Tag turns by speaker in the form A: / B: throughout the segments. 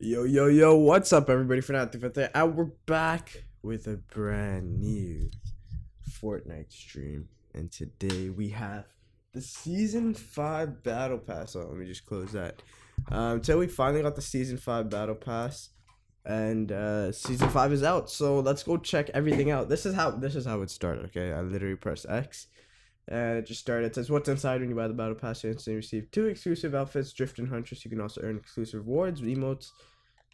A: Yo, yo, yo, what's up, everybody? Fernando, and we're back with a brand new Fortnite stream. And today we have the Season 5 Battle Pass. Oh, let me just close that. Um, today we finally got the Season 5 Battle Pass. And uh, Season 5 is out, so let's go check everything out. This is how this is how it started, okay? I literally press X. And it just started. It says what's inside when you buy the battle pass. You instantly receive two exclusive outfits, Drift and Huntress. You can also earn exclusive rewards, emotes,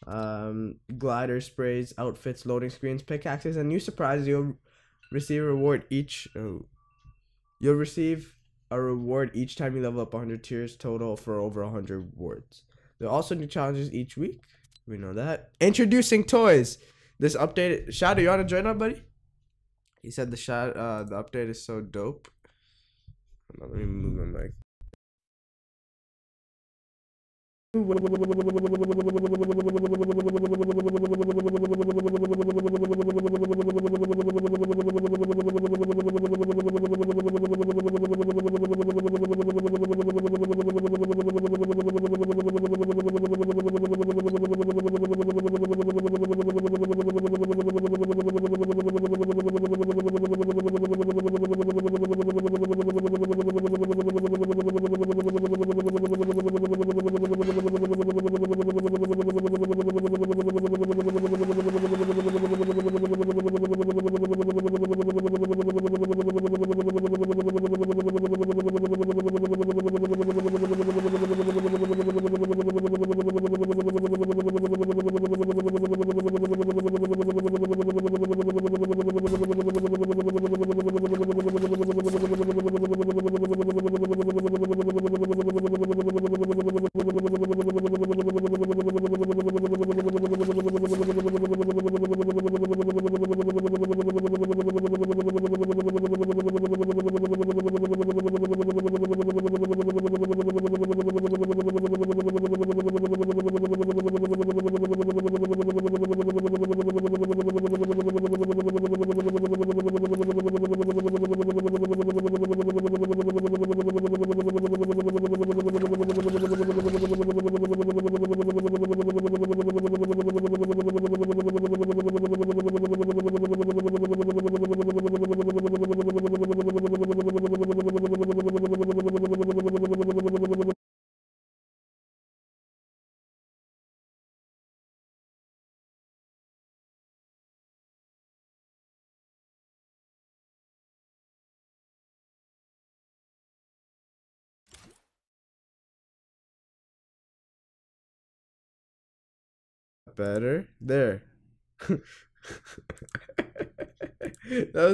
A: um, glider sprays, outfits, loading screens, pickaxes, and new surprises. You'll receive a reward each. Oh, you'll receive a reward each time you level up 100 tiers total for over 100 rewards. There are also new challenges each week. We know that. Introducing toys. This updated Shadow, you wanna join up, buddy? He said the shot uh the update is so dope. Hold on, let me move my mic. Better.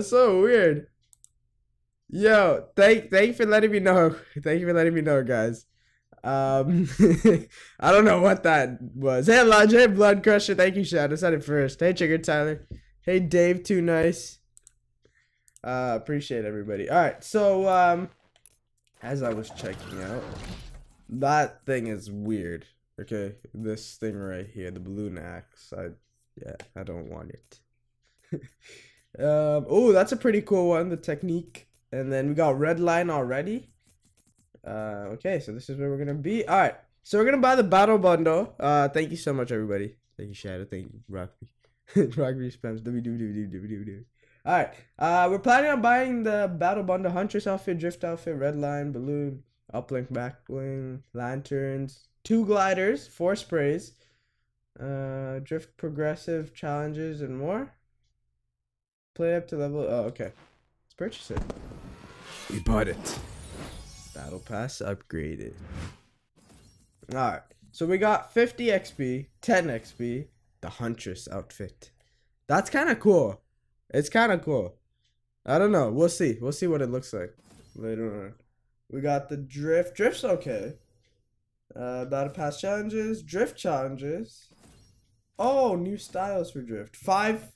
A: so weird. Yo, thank thank you for letting me know. Thank you for letting me know, guys. Um, I don't know what that was. Hey, Elijah. Hey, Blood Crusher. Thank you, Shadow. Said it first. Hey, Trigger Tyler. Hey, Dave. Too nice. Uh, appreciate everybody. All right. So, um, as I was checking out, that thing is weird. Okay, this thing right here, the balloon axe. I, yeah, I don't want it. um, oh, that's a pretty cool one. The technique, and then we got red line already. Uh, okay, so this is where we're gonna be. All right, so we're gonna buy the battle bundle. Uh, thank you so much, everybody. Thank you, Shadow. Thank you, Rockby. Rockby spams. All right. Uh, we're planning on buying the battle bundle: Huntress outfit, Drift outfit, red line, balloon, uplink, back bling, lanterns, two gliders, four sprays, uh, drift progressive challenges, and more. Play up to level. Oh, okay. Let's purchase it. We bought it. Battle pass upgraded. Alright. So we got 50 XP, 10 XP, the Huntress outfit. That's kind of cool. It's kind of cool. I don't know. We'll see. We'll see what it looks like later on. We got the drift. Drift's okay. Uh, battle pass challenges, drift challenges. Oh, new styles for drift. Five.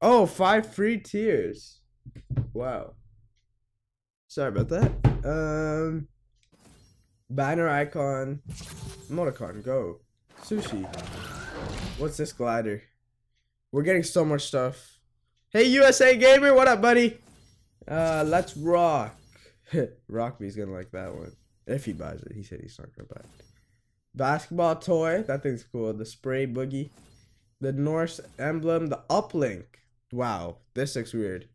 A: Oh, five free tiers. Wow. Sorry about that. Um, banner icon, emoticon, go. Sushi. What's this glider? We're getting so much stuff. Hey, USA Gamer, what up, buddy? Uh, let's rock. Rockby's gonna like that one. If he buys it, he said he's not gonna buy it. Basketball toy. That thing's cool. The spray boogie. The Norse emblem. The uplink. Wow. This looks weird.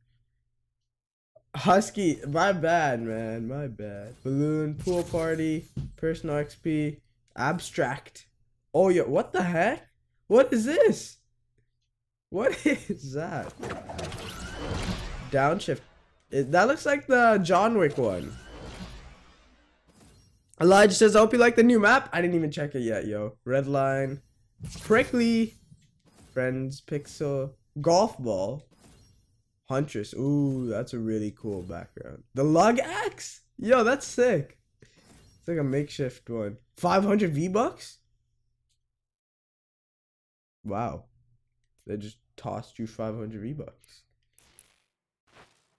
A: Husky. My bad, man. My bad. Balloon. Pool party. Personal XP. Abstract. Oh, yeah. What the heck? What is this? What is that? Downshift. It, that looks like the John Wick one. Elijah says, I hope you like the new map. I didn't even check it yet, yo. Red line. Prickly. Friends. Pixel. Golf ball. Huntress. Ooh, that's a really cool background. The lug axe? Yo, that's sick. It's like a makeshift one. 500 V-Bucks? Wow. They just tossed you 500 V-Bucks.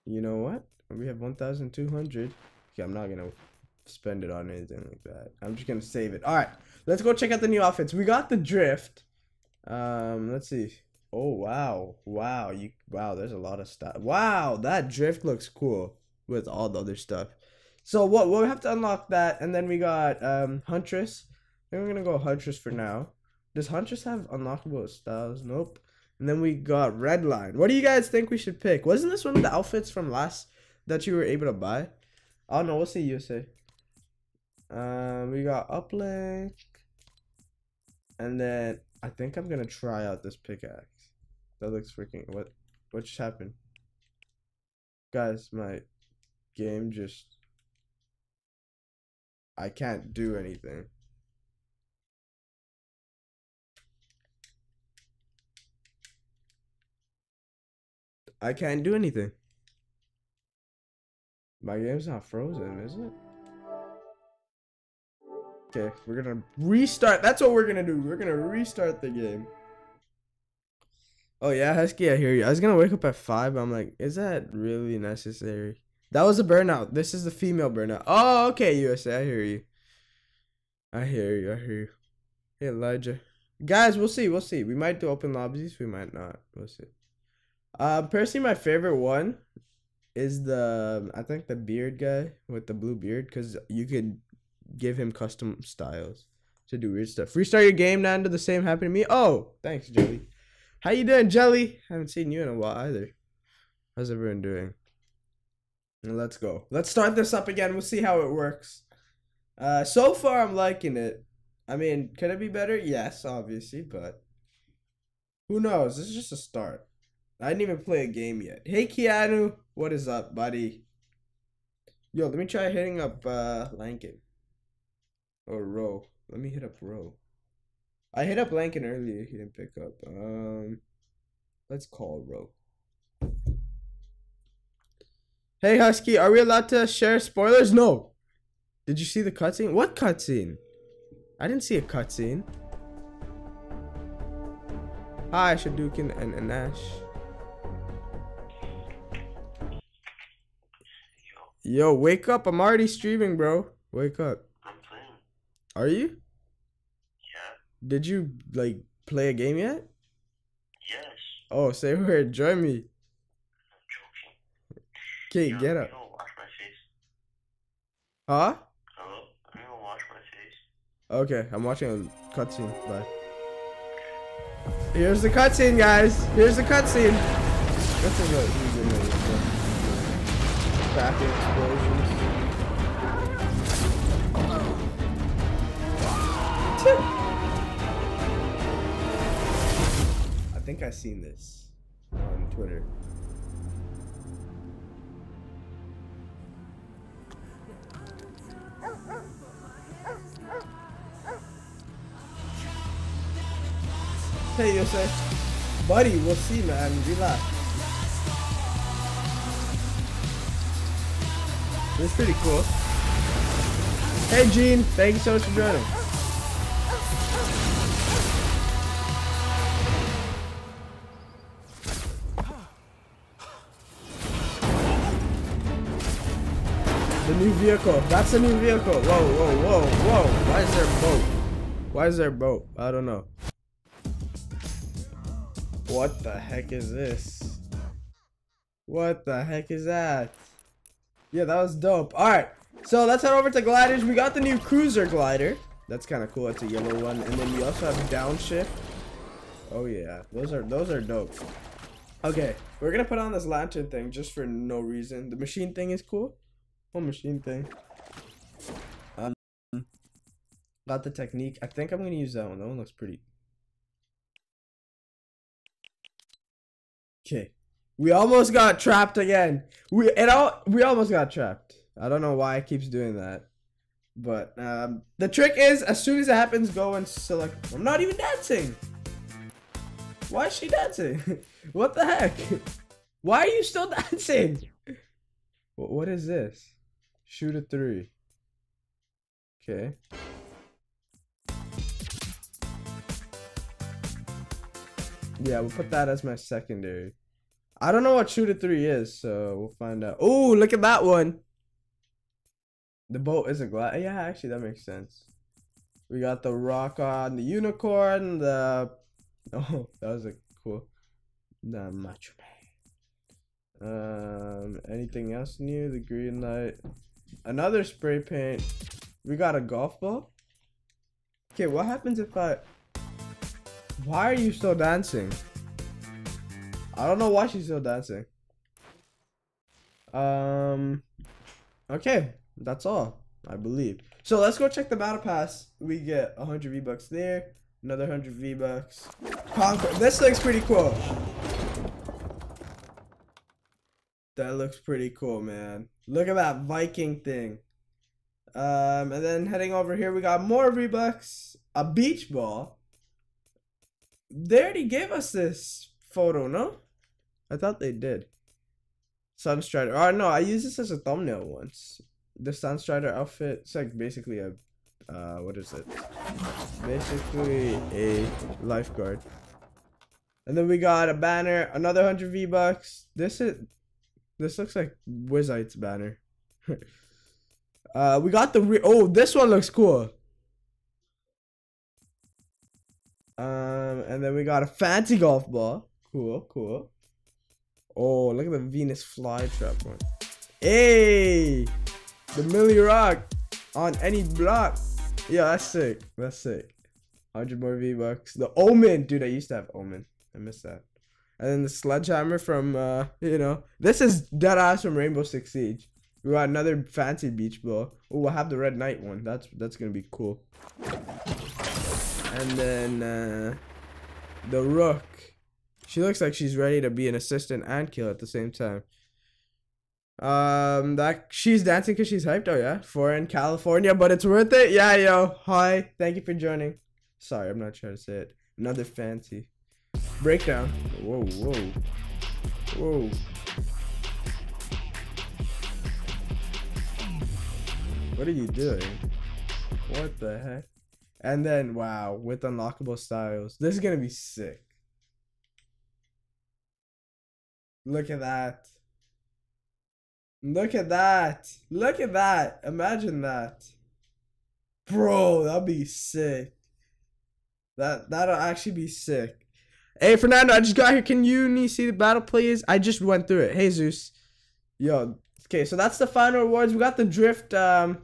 A: You know what? We have 1,200. Okay, I'm not going to spend it on anything like that. I'm just going to save it. All right. Let's go check out the new outfits. We got the drift. Um, let's see. Oh, wow. Wow. You wow, there's a lot of stuff. Wow, that drift looks cool with all the other stuff. So what we'll have to unlock that and then we got um Huntress. Think we're to go Huntress for now. Does Huntress have unlockable styles? Nope. And then we got Redline. What do you guys think we should pick? Wasn't this one of the outfits from last that you were able to buy? Oh no, we'll see you say. Um, we got Uplink. And then I think I'm gonna try out this pickaxe. That looks freaking what what just happened? Guys, my game just I can't do anything. I can't do anything. My game's not frozen, is it? Okay, we're gonna restart. That's what we're gonna do. We're gonna restart the game. Oh yeah, Husky, I hear you. I was gonna wake up at five. I'm like, is that really necessary? That was a burnout. This is the female burnout. Oh, okay, USA. I hear you. I hear you. I hear you. Hey, Elijah. Guys, we'll see. We'll see. We might do open lobbies. We might not. We'll see. Uh, personally, my favorite one is the I think the beard guy with the blue beard because you could give him custom styles to do weird stuff. Restart your game, not into the same happened to me. Oh, thanks, Jelly. How you doing, Jelly? Haven't seen you in a while either. How's everyone doing? Let's go. Let's start this up again. We'll see how it works. Uh, so far I'm liking it. I mean, could it be better? Yes, obviously, but who knows? This is just a start. I didn't even play a game yet. Hey, Keanu. What is up, buddy? Yo, let me try hitting up uh, Lankin. Or Ro. Let me hit up Ro. I hit up Lankin earlier. He didn't pick up. Um, Let's call Ro. Hey, Husky. Are we allowed to share spoilers? No. Did you see the cutscene? What cutscene? I didn't see a cutscene. Hi, Shadukin and Anash. Yo, wake up. I'm already streaming, bro. Wake up.
B: I'm playing.
A: Are you? Did you, like, play a game yet?
B: Yes.
A: Oh, say where? Join me.
B: I'm joking.
A: Okay, get up.
B: You wash my face.
A: Huh?
B: Hello? You don't wash my face.
A: Okay, I'm watching a cutscene. Bye. Here's the cutscene, guys. Here's the cutscene. This is a who's in there. Think I've seen this on Twitter. Hey, Yosef. Buddy, we'll see, man. Relax. This is pretty cool. Hey, Gene. Thank you so much for joining. New vehicle. That's a new vehicle. Whoa, whoa, whoa, whoa. Why is there a boat? Why is there a boat? I don't know. What the heck is this? What the heck is that? Yeah, that was dope. Alright, so let's head over to gliders. We got the new cruiser glider. That's kind of cool. It's a yellow one, and then we also have downshift. Oh yeah, those are those are dope. Okay, we're gonna put on this lantern thing just for no reason. The machine thing is cool. What machine thing? Um, got the technique. I think I'm gonna use that one. That one looks pretty. Okay, we almost got trapped again. We it all we almost got trapped. I don't know why it keeps doing that. But um, the trick is, as soon as it happens, go and select. I'm not even dancing. Why is she dancing? what the heck? Why are you still dancing? What, what is this? Shoot a three. Okay. Yeah, we'll put that as my secondary. I don't know what shoot a three is, so we'll find out. Oh, look at that one. The boat is a glass. Yeah, actually, that makes sense. We got the rock on the unicorn. The oh, that was a cool. The macho man. Um, anything else new? The green light. Another spray paint. We got a golf ball. Okay, what happens if I? Why are you still dancing? I don't know why she's still dancing. Um. Okay, that's all, I believe. So let's go check the battle pass. We get 100 V-Bucks there. Another 100 V-Bucks. Conquer. This looks pretty cool. That looks pretty cool, man. Look at that Viking thing. Um, and then heading over here, we got more V-Bucks. A beach ball. They already gave us this photo, no? I thought they did. Sunstrider. Oh, no, I used this as a thumbnail once the Sunstrider outfit. It's like basically a, uh, what is it? Basically a lifeguard. And then we got a banner, another 100 V-Bucks. This is, this looks like Wizite's banner. uh, we got the, re oh, this one looks cool. Um, and then we got a fancy golf ball. Cool, cool. Oh, look at the Venus flytrap one. Hey! The Millie Rock on any block. Yeah, that's sick. That's sick. 100 more V-Bucks. The Omen. Dude, I used to have Omen. I missed that. And then the Sledgehammer from, uh, you know. This is dead ass from Rainbow Six Siege. We got another fancy beach ball. Oh, we'll have the Red Knight one. That's that's gonna be cool. And then uh, the Rook. She looks like she's ready to be an assistant and kill at the same time. Um, that she's dancing because she's hyped. Oh yeah, for in California, but it's worth it. Yeah, yo. Hi, thank you for joining. Sorry, I'm not trying to say it. Another fancy breakdown. Whoa, whoa, whoa. What are you doing? What the heck? And then wow, with unlockable styles, this is gonna be sick. Look at that. Look at that. Look at that. Imagine that. Bro, that'd be sick. That that'll actually be sick. Hey Fernando, I just got here. Can you see the battle please? I just went through it. Hey Zeus. Yo. Okay, so that's the final rewards. We got the drift um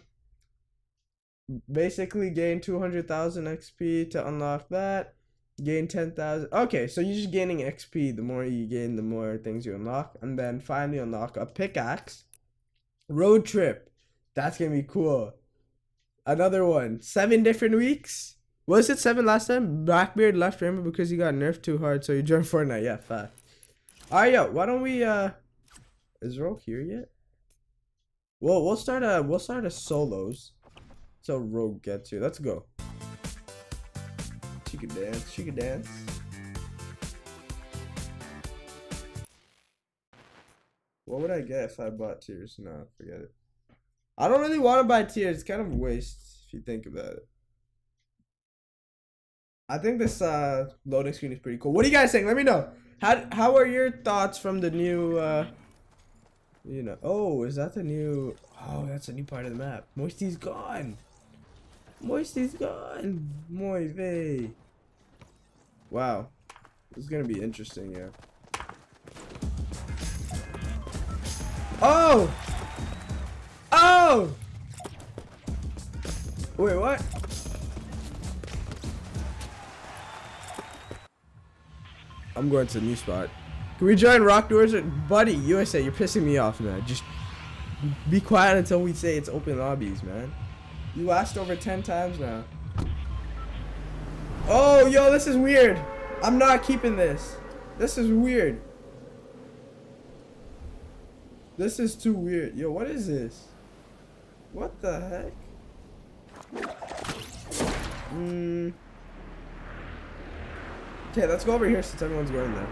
A: basically gain 200,000 XP to unlock that. Gain 10,000. Okay, so you're just gaining XP. The more you gain, the more things you unlock. And then finally unlock a pickaxe. Road trip. That's going to be cool. Another one. Seven different weeks. Was it seven last time? Blackbeard left, remember, because he got nerfed too hard, so he joined Fortnite. Yeah, fact. Alright, yo, why don't we, uh... Is Rogue here yet? Well, we'll start a, we'll start a solos. So Rogue gets here. Let's go. She can dance. She can dance. What would I get if I bought tiers? No, forget it. I don't really want to buy tiers. It's kind of waste if you think about it. I think this uh, loading screen is pretty cool. What are you guys saying? Let me know. How how are your thoughts from the new uh you know oh is that the new oh that's a new part of the map. Moisty's gone. Moisty's gone. Moivey. Wow. This is gonna be interesting, yeah. Oh! Oh! Wait, what? I'm going to the new spot. Can we join Rock Doors? Buddy, USA, you're pissing me off, man. Just be quiet until we say it's open lobbies, man. You asked over 10 times now. Oh, yo, this is weird. I'm not keeping this. This is weird. This is too weird. Yo, what is this? What the heck? Hmm. Okay, let's go over here since everyone's going there.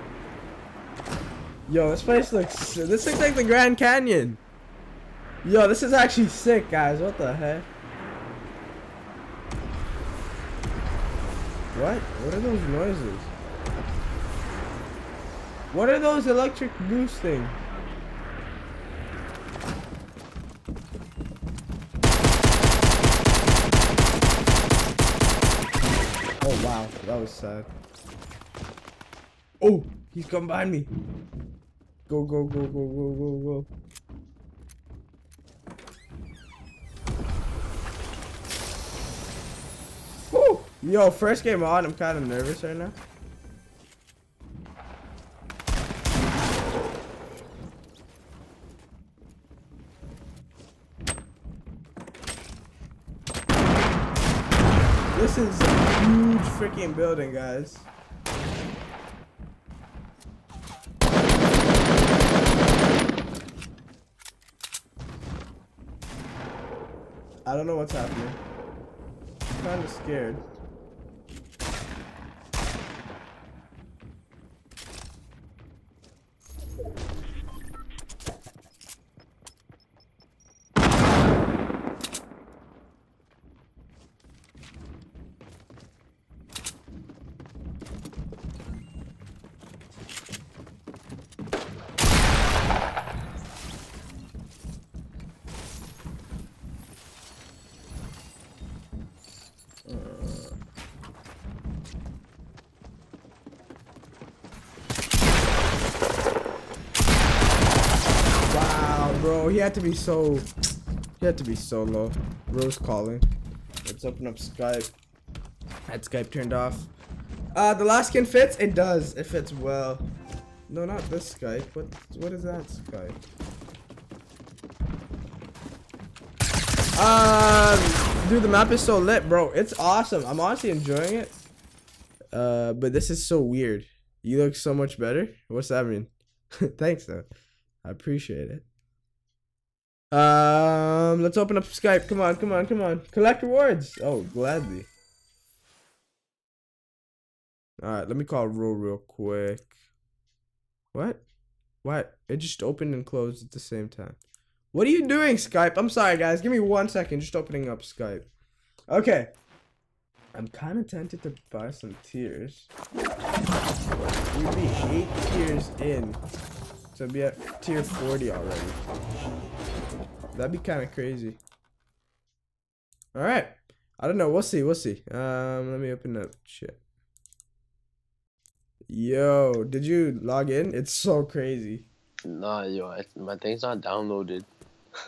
A: Yo, this place looks. This looks like the Grand Canyon. Yo, this is actually sick, guys. What the heck? What? What are those noises? What are those electric goose things? Oh wow, that was sad. Oh, he's come behind me. Go, go, go, go, go, go, go. Woo! Yo, first game on, I'm kind of nervous right now. This is a huge freaking building, guys. Don't know what's happening. I'm kind of scared. Wow, bro, he had to be so. He had to be so low. Ro's calling. Let's open up Skype. Had Skype turned off. Uh, the last skin fits. It does. It fits well. No, not this Skype. What? What is that Skype? Um, dude, the map is so lit, bro. It's awesome. I'm honestly enjoying it. Uh, but this is so weird. You look so much better. What's that mean? Thanks, though. I appreciate it. Um, let's open up Skype. Come on, come on, come on. Collect rewards. Oh, gladly. All right, let me call Ro real quick. What? What? It just opened and closed at the same time. What are you doing, Skype? I'm sorry, guys. Give me one second. Just opening up Skype. Okay. I'm kind of tempted to buy some tiers. We'd be eight tiers in. So be at tier 40 already. That'd be kind of crazy. Alright. I don't know. We'll see. We'll see. Um, let me open up shit. Yo, did you log in? It's so crazy.
C: Nah, yo, I, my thing's not downloaded.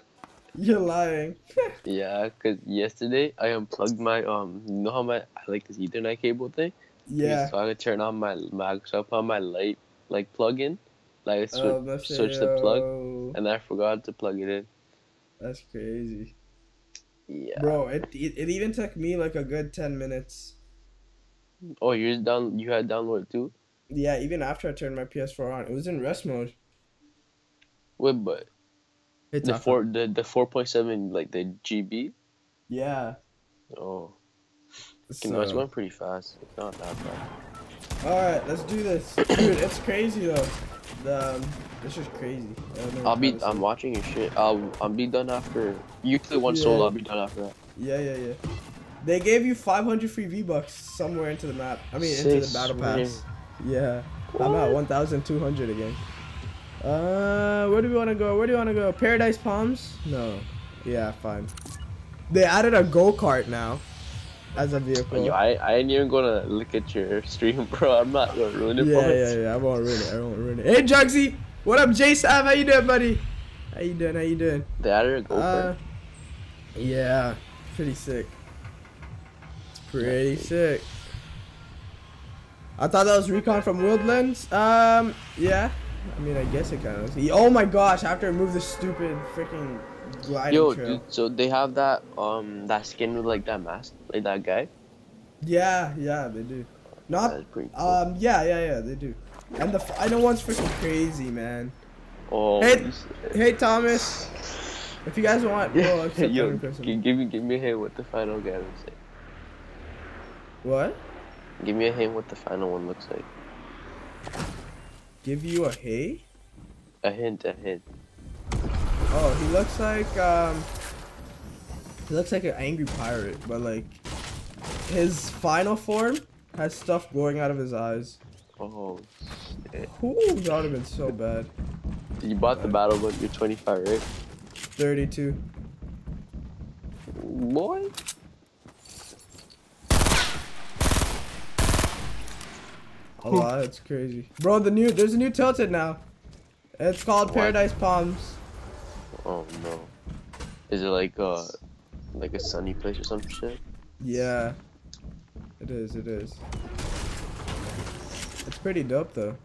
A: You're lying.
C: Yeah, cause yesterday I unplugged my um, you know how my I like this Ethernet cable thing.
A: Yeah.
C: So I could turn on my Microsoft on my light like plug-in, like swi-
A: Oh, that's
C: switch the plug, and I forgot to plug it in.
A: That's crazy.
C: Yeah.
A: Bro, it, it it even took me like a good 10 minutes.
C: Oh, yours down. You had download too.
A: Yeah, even after I turned my PS4 on. It was in rest mode.
C: Wait, but
A: It's
C: the four the the four point seven like the GB.
A: Yeah.
C: Oh, you know it's going pretty fast. It's not that bad.
A: Alright, let's do this. Dude, it's crazy though. The, um, it's is crazy. I don't know
C: I'll be. I'm watching your shit. I'll. I'll be done after. You play one
A: Yeah.
C: solo. I'll be done after that.
A: Yeah, yeah, yeah. They gave you 500 free V-Bucks somewhere into the map. I mean, into the
C: Six,
A: battle pass. Yeah. I'm at 1,200 again. Uh, where do we want to go? Where do you want to go? Paradise Palms? No. Yeah, fine. They added a go-kart now as a vehicle.
C: Yo, I, I ain't even gonna look at your stream, bro. I'm not gonna ruin it
A: yeah, yeah, yeah. I won't ruin it. I won't ruin it. Hey, Jugsy. What up, J Sav? How you doing, buddy? How you doing? How you doing?
C: They added a
A: Uh, yeah, pretty sick. It's pretty sick. I thought that was recon from Wildlands. Um, yeah. I mean, I guess it kind of. Oh my gosh! After I have to remove this stupid freaking gliding
C: Yo,
A: trail.
C: dude, so they have that um that skin with like that mask, like that guy.
A: Yeah, yeah, they do. Not.
C: Cool.
A: Um, yeah, yeah, yeah, they do. And the final one's freaking crazy, man.
C: oh,
A: hey, Hey, Thomas. If you guys want,
C: yeah,
A: we'll accept
C: yo, give me give me a hint what the final guy looks like.
A: What?
C: Give me a hint what the final one looks like.
A: Give you a hey?
C: A hint, a hint.
A: Oh, he looks like um. He looks like an angry pirate, but like, his final form has stuff going out of his eyes.
C: Oh, shit.
A: Ooh, that would have been so bad.
C: You bought the battle book. You're 25, right?
A: 32.
C: Boy.
A: A lot. It's crazy, bro. The new there's a new tilted now. It's called
C: What?
A: Paradise Palms.
C: Oh no. Is it like uh like a sunny place or some shit?
A: Yeah. It is. It is. Pretty dope though.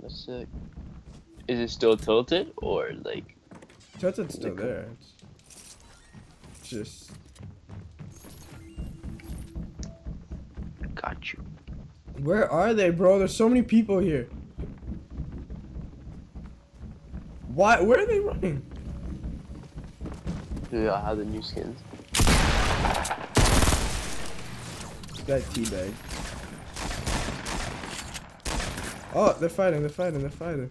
C: That's sick. Is it still tilted or like
A: Tilted's still
C: Like-
A: there. It's just
C: got you?
A: where are they, bro? There's so many people here. Why? Where are they running?
C: Yeah, I have the new skins.
A: Guy teabag. Oh, they're fighting. They're fighting. They're fighting.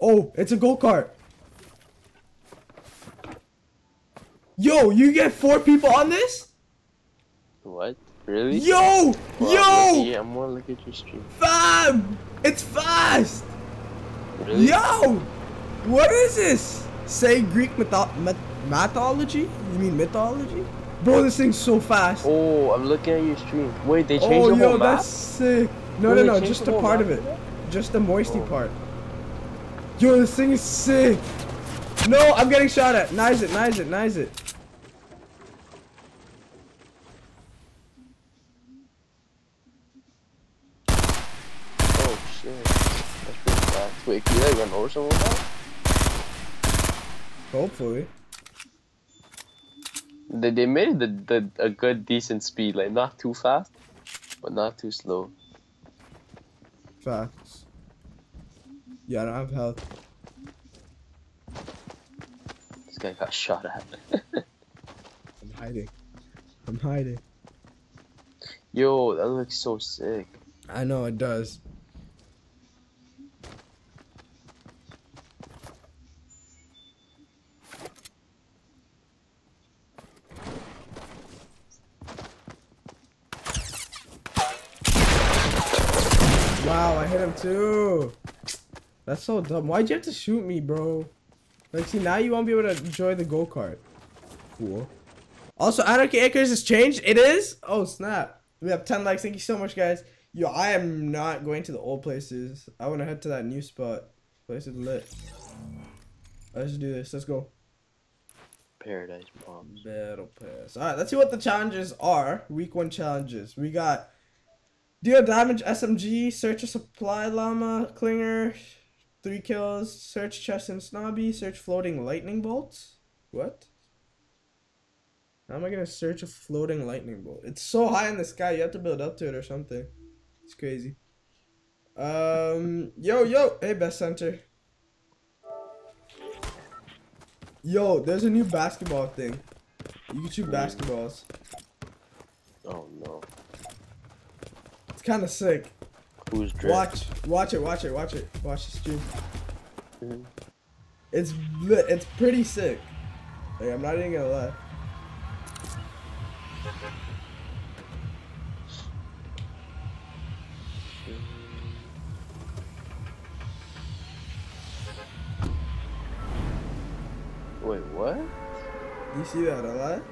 A: Oh, it's a go kart. Yo, you get four people on this?
C: What? Really?
A: Yo,
C: Well,
A: yo,
C: Yeah, I'm gonna look at your stream.
A: fam, it's fast.
C: Really?
A: Yo, what is this? Say Greek mytho- myth- mythology? You mean mythology? Bro, this thing's so fast.
C: Oh, I'm looking at your stream. Wait, they changed
A: Oh,
C: the
A: yo,
C: whole map?
A: Oh, yo, that's sick. No,
C: Wait,
A: no, no, just
C: the
A: a part of it. Just the moisty
C: Oh.
A: part. Yo, this thing is sick. No, I'm getting shot at. Nice it, nice it, nice it.
C: Oh shit. That's pretty fast. Wait, can you like run over someone now?
A: Hopefully.
C: They, they made the, the a good decent speed, like not too fast, but not too slow.
A: Facts. Yeah, I don't have health.
C: This guy got shot at.
A: I'm hiding. I'm hiding.
C: Yo, that looks so sick.
A: I know it does. Wow, I hit him too. That's so dumb. Why'd you have to shoot me, bro? Like, see, now you won't be able to enjoy the go kart. Fool. Also, Anarchy Acres has changed. It is? Oh, snap. We have 10 likes. Thank you so much, guys. Yo, I am not going to the old places. I want to head to that new spot. Place is lit. Let's do this. Let's go.
C: Paradise Palms.
A: Battle Pass. Alright, let's see what the challenges are. Week 1 challenges. We got Deal Damage SMG, Search a Supply Llama, Clinger, 3 kills, Search Chest and Snobby, Search Floating Lightning Bolts. What? How am I gonna search a floating lightning bolt? It's so high in the sky, you have to build up to it or something. It's crazy. Um, yo, yo, hey, best center. Yo, there's a new basketball thing. You can shoot basketballs.
C: Oh no.
A: It's kind of sick.
C: Who's Drake?
A: Watch, watch it, watch it, watch it, watch the stream.
C: Mhm.
A: It's. It's pretty sick. Like I'm not even gonna lie.
C: Wait, what?
A: You see that a lot?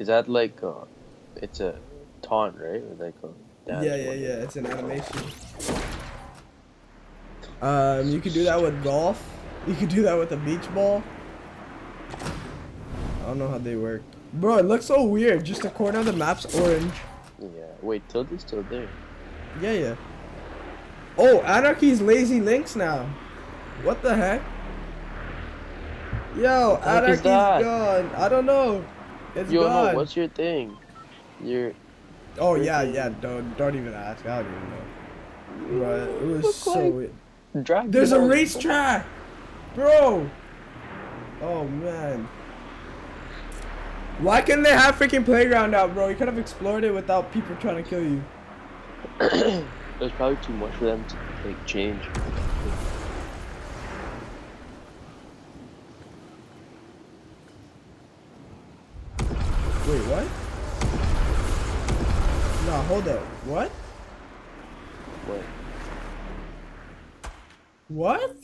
C: Is that like uh it's a taunt, right? Or like a
A: Yeah, yeah, yeah. It's an animation. Um, you could do that with golf. You could do that with a beach ball. I don't know how they work. Bro, it looks so weird. Just the corner of the map's orange.
C: Yeah. Wait, Tilted's still there.
A: Yeah, yeah. Oh, Anarchy's Lazy Links now. What the heck? Yo,
C: is
A: Anarchy's gone. I don't know. It's
C: Yo,
A: gone.
C: no, what's your thing? Your
A: oh yeah, yeah. Don't don't even ask. I don't even know. Bro, it was
C: Look
A: so
C: like-
A: weird.
C: drag.
A: There's a racetrack, bro. Oh man. Why couldn't they have freaking playground out, bro? You could have explored it without people trying to kill you.
C: it was probably too much for them to like change.
A: Wait, what? No, hold up. What?
C: What?
A: What?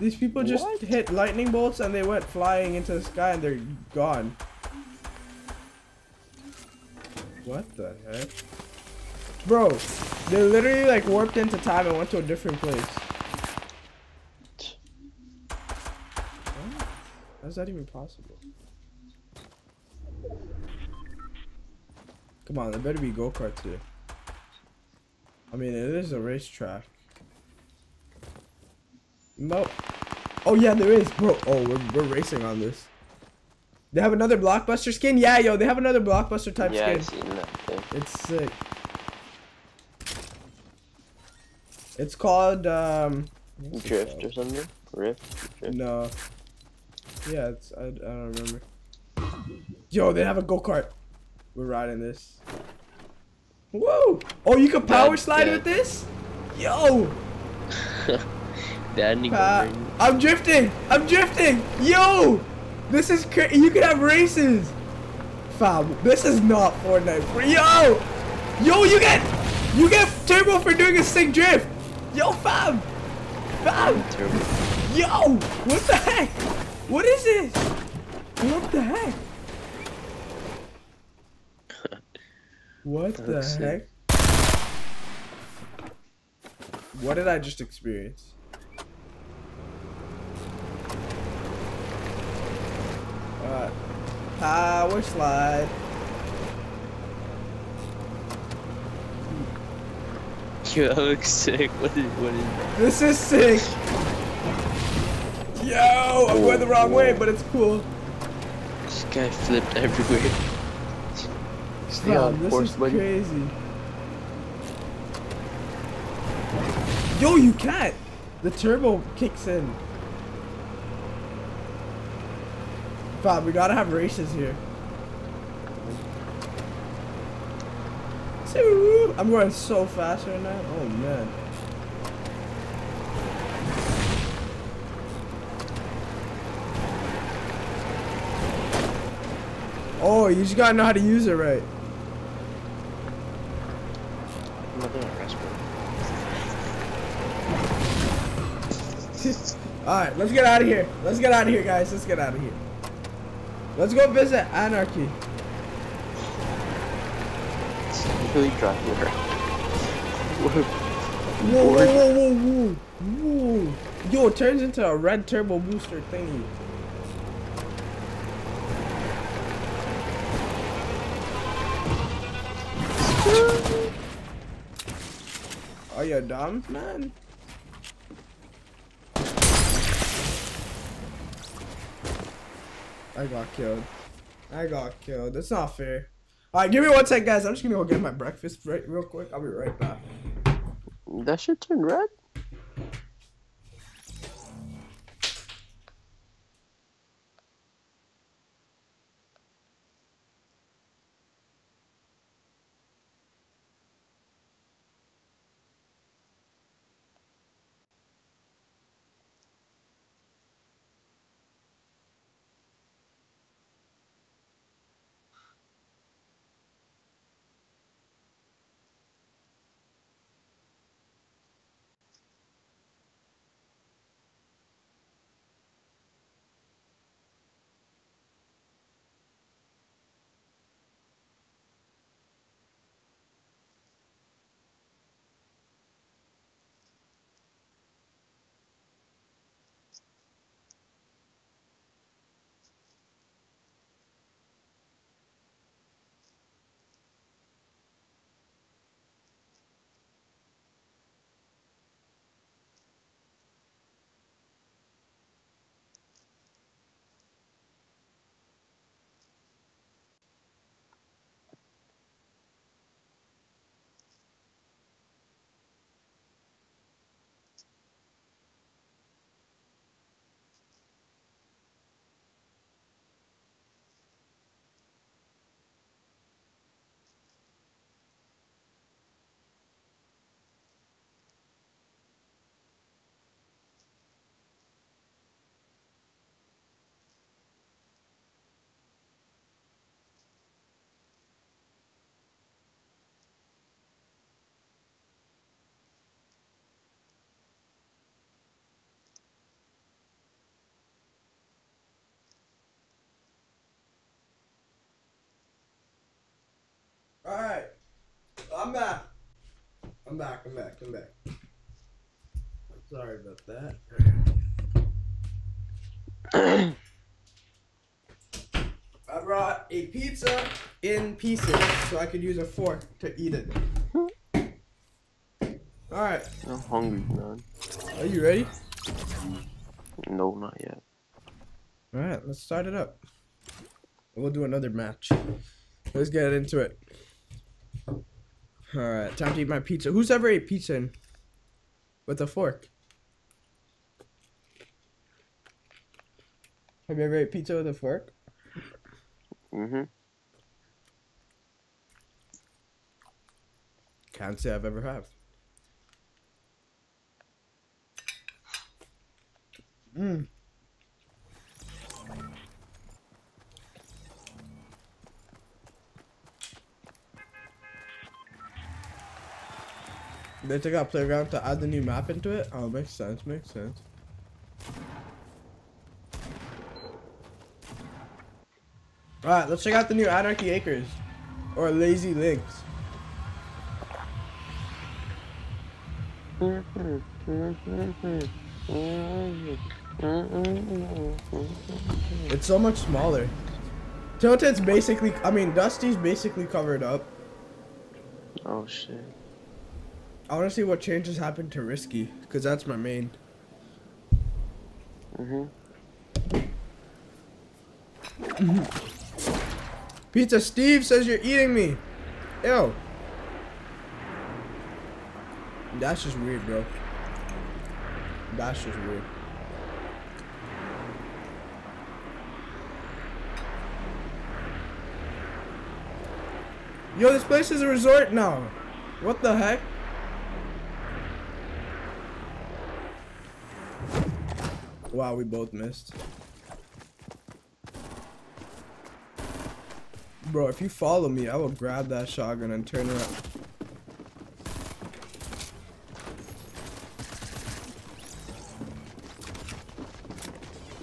A: These people just
C: What?
A: hit lightning bolts and they went flying into the sky and they're gone. What the heck? Bro, they literally like warped into time and went to a different place. What? How's that even possible? Come on, there better be go-karts here. I mean, it is a racetrack. Nope. Oh yeah, there is, bro. Oh, we're, we're racing on this. They have another blockbuster skin. Yeah, yo, they have another blockbuster type
C: yeah, I've
A: skin.
C: seen that thing.
A: It's sick. It's called um.
C: Drift or something? Rift? Drift?
A: No. Yeah, it's I, I don't remember. Yo, they have a go kart. We're riding this. Whoa! Oh, you can power slide with this? Yo!
C: Danny
A: Pa- I'm drifting! I'm drifting! Yo! This is crazy. You can have races! Fam, this is not Fortnite. For Yo! Yo, you get you get turbo for doing a sick drift! Yo, fam! Fam! Yo! What the heck? What is this? What the heck? What the heck? What did I just experience? Alright. Power slide.
C: Yo, that looks sick. What is, what is that?
A: This is sick. Yo, I'm going the wrong way, oh. but it's cool.
C: This guy flipped everywhere. Stay
A: Fam,
C: on
A: this
C: course,
A: is
C: buddy.
A: crazy. Yo, you can't. The turbo kicks in. Fam, we gotta have races here. I'm going so fast right now. Oh man. Oh, you just gotta know how to use it right. Alright, let's get out of here. Let's get out of here, guys. Let's get out of here. Let's go visit Anarchy.
C: It's really driving her.
A: Whoa, whoa, whoa, whoa, whoa, whoa. Yo, it turns into a red turbo booster thingy. Are you dumb, man? I got killed. I got killed. That's not fair. Alright, give me one sec, guys. I'm just gonna go get my breakfast right, real quick. I'll be right back.
C: That shit turned red?
A: I'm back. I'm back. I'm back. Sorry about that. I brought a pizza in pieces so I could use a fork to eat it. Alright,
C: I'm hungry, man.
A: are you ready?
C: No, not yet.
A: Alright, let's start it up. We'll do another match. Let's get into it. Alright, time to eat my pizza. Who's ever ate pizza in, with a fork? Have you ever ate pizza with a fork?
C: Mm-hmm.
A: Can't say I've ever have. Mm. They took out playground to add the new map into it. Oh, makes sense. Makes sense. All right, let's check out the new Anarchy Acres or Lazy Links. It's so much smaller. Tilted's basically, I mean, Dusty's basically covered up.
C: Oh shit.
A: I want to see what changes happened to Risky, because that's my main.
C: Mhm.
A: Pizza Steve says you're eating me. Ew. That's just weird, bro. That's just weird. Yo, this place is a resort now. What the heck? Wow, we both missed. Bro, if you follow me, I will grab that shotgun and turn around.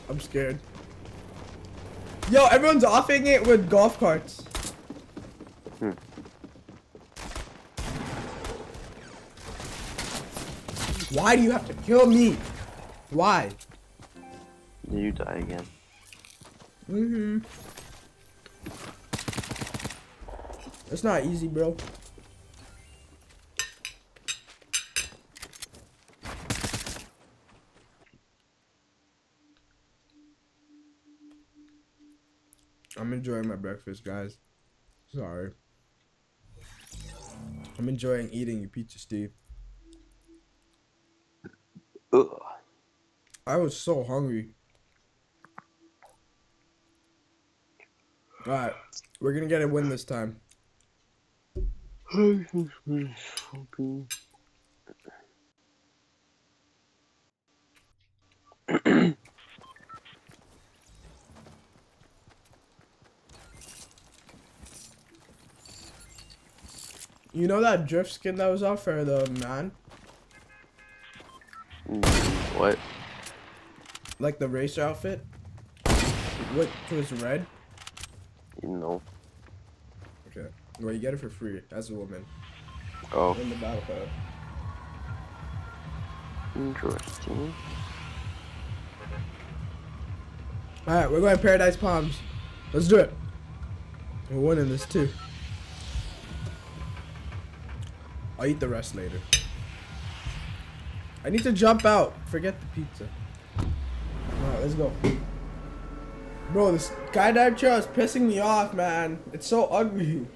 A: I'm scared. Yo, everyone's offing it with golf carts.
C: Hmm.
A: Why do you have to kill me? Why?
C: You die again.
A: Mm-hmm. It's not easy, bro. I'm enjoying my breakfast, guys. Sorry. I'm enjoying eating your pizza, Steve.
C: Ugh.
A: I was so hungry. Alright, we're gonna get a win this time. You know that drift skin that was out for the man?
C: Mm, What?
A: Like the racer outfit? Which was red?
C: You know.
A: Okay. Well, you get it for free as a woman
C: Oh,
A: in the battle pass.
C: interesting.
A: Alright, we're going Paradise Palms. Let's do it. We're winning this too. I'll eat the rest later. I need to jump out. Forget the pizza. Alright, let's go. Bro, this skydive trail is pissing me off, man. It's so ugly.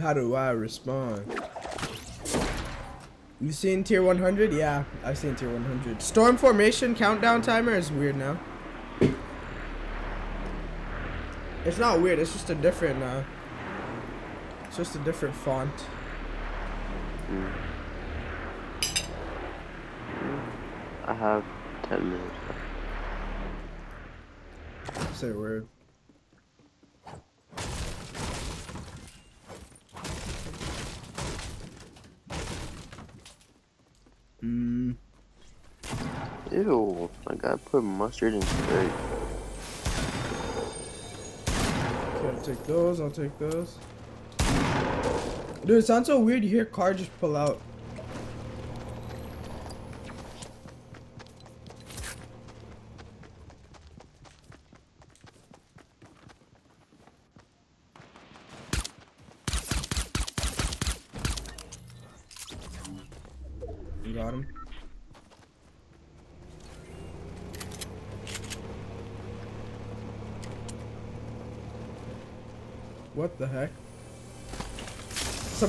A: How do I respond? You seen tier 100? Yeah, I've seen tier 100. Storm formation countdown timer is weird now. It's not weird. It's just a different. Uh, it's just a different font.
C: Mm. I have 10 minutes left.
A: Say a word. Mm.
C: Ew, I gotta put mustard in skirt.
A: Okay, I'll take those. I'll take those. Dude, it sounds so weird. You hear car just pull out. You got him. What the heck?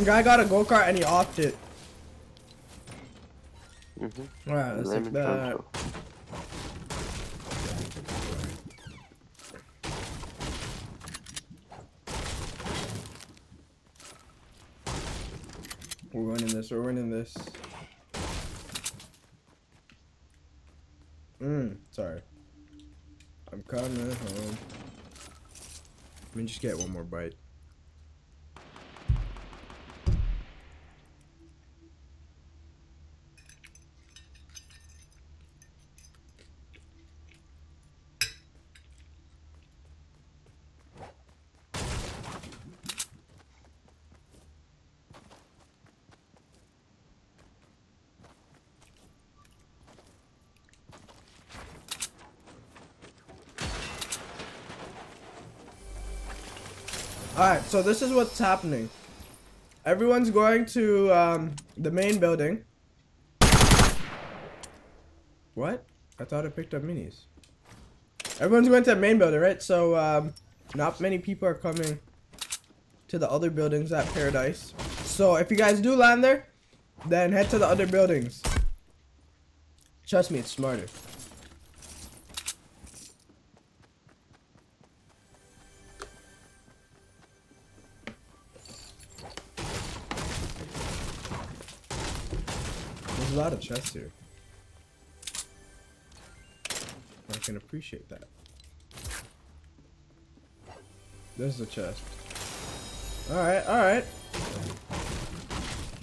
A: Some guy got a go kart and he offed it.
C: Mm-hmm.
A: Alright, let's take that. We're winning this. We're winning this. Mmm, sorry. I'm coming home. Let me just get one more bite. So this is what's happening. Everyone's going to um, the main building. What? I thought I picked up minis. Everyone's going to the main building, right? So, um, not many people are coming to the other buildings at Paradise. So, if you guys do land there, then head to the other buildings. Trust me, it's smarter. Lot of chests here. I can appreciate that. There's a chest. Alright, alright.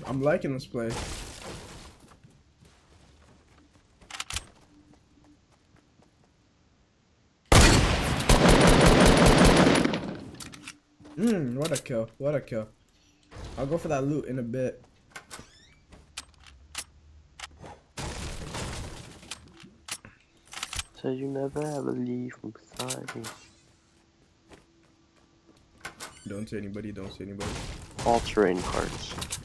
A: I'm liking this place. Mmm, what a kill. What a kill. I'll go for that loot in a bit.
C: Says you never ever leave from beside me.
A: Don't say anybody, don't say anybody.
C: All terrain karts.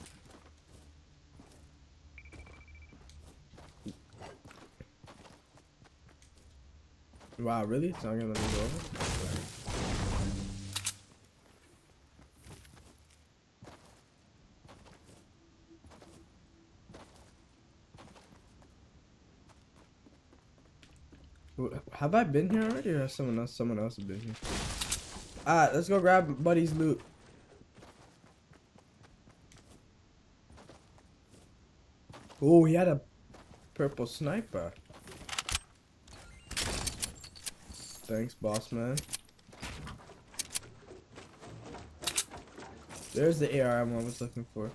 A: Wow, really? It's not gonna let me go over? Have I been here already or has someone else someone else been here? Alright, let's go grab Buddy's loot. Oh, he had a purple sniper. Thanks, boss man. There's the ARM I was looking for.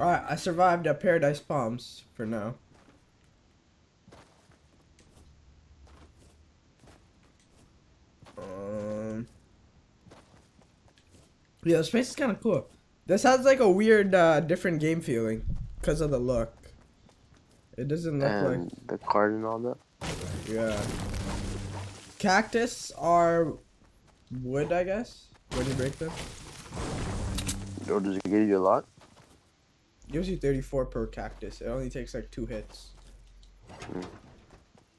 A: Alright, I survived at Paradise Palms for now. Um, yeah, the space is kind of cool. This has like a weird, uh, different game feeling because of the look. It doesn't look like
C: And the card and all that.
A: yeah. Cactus are wood, I guess. When you break them,
C: Or does it give you a lot?
A: Gives you 34 per cactus. It only takes like two hits.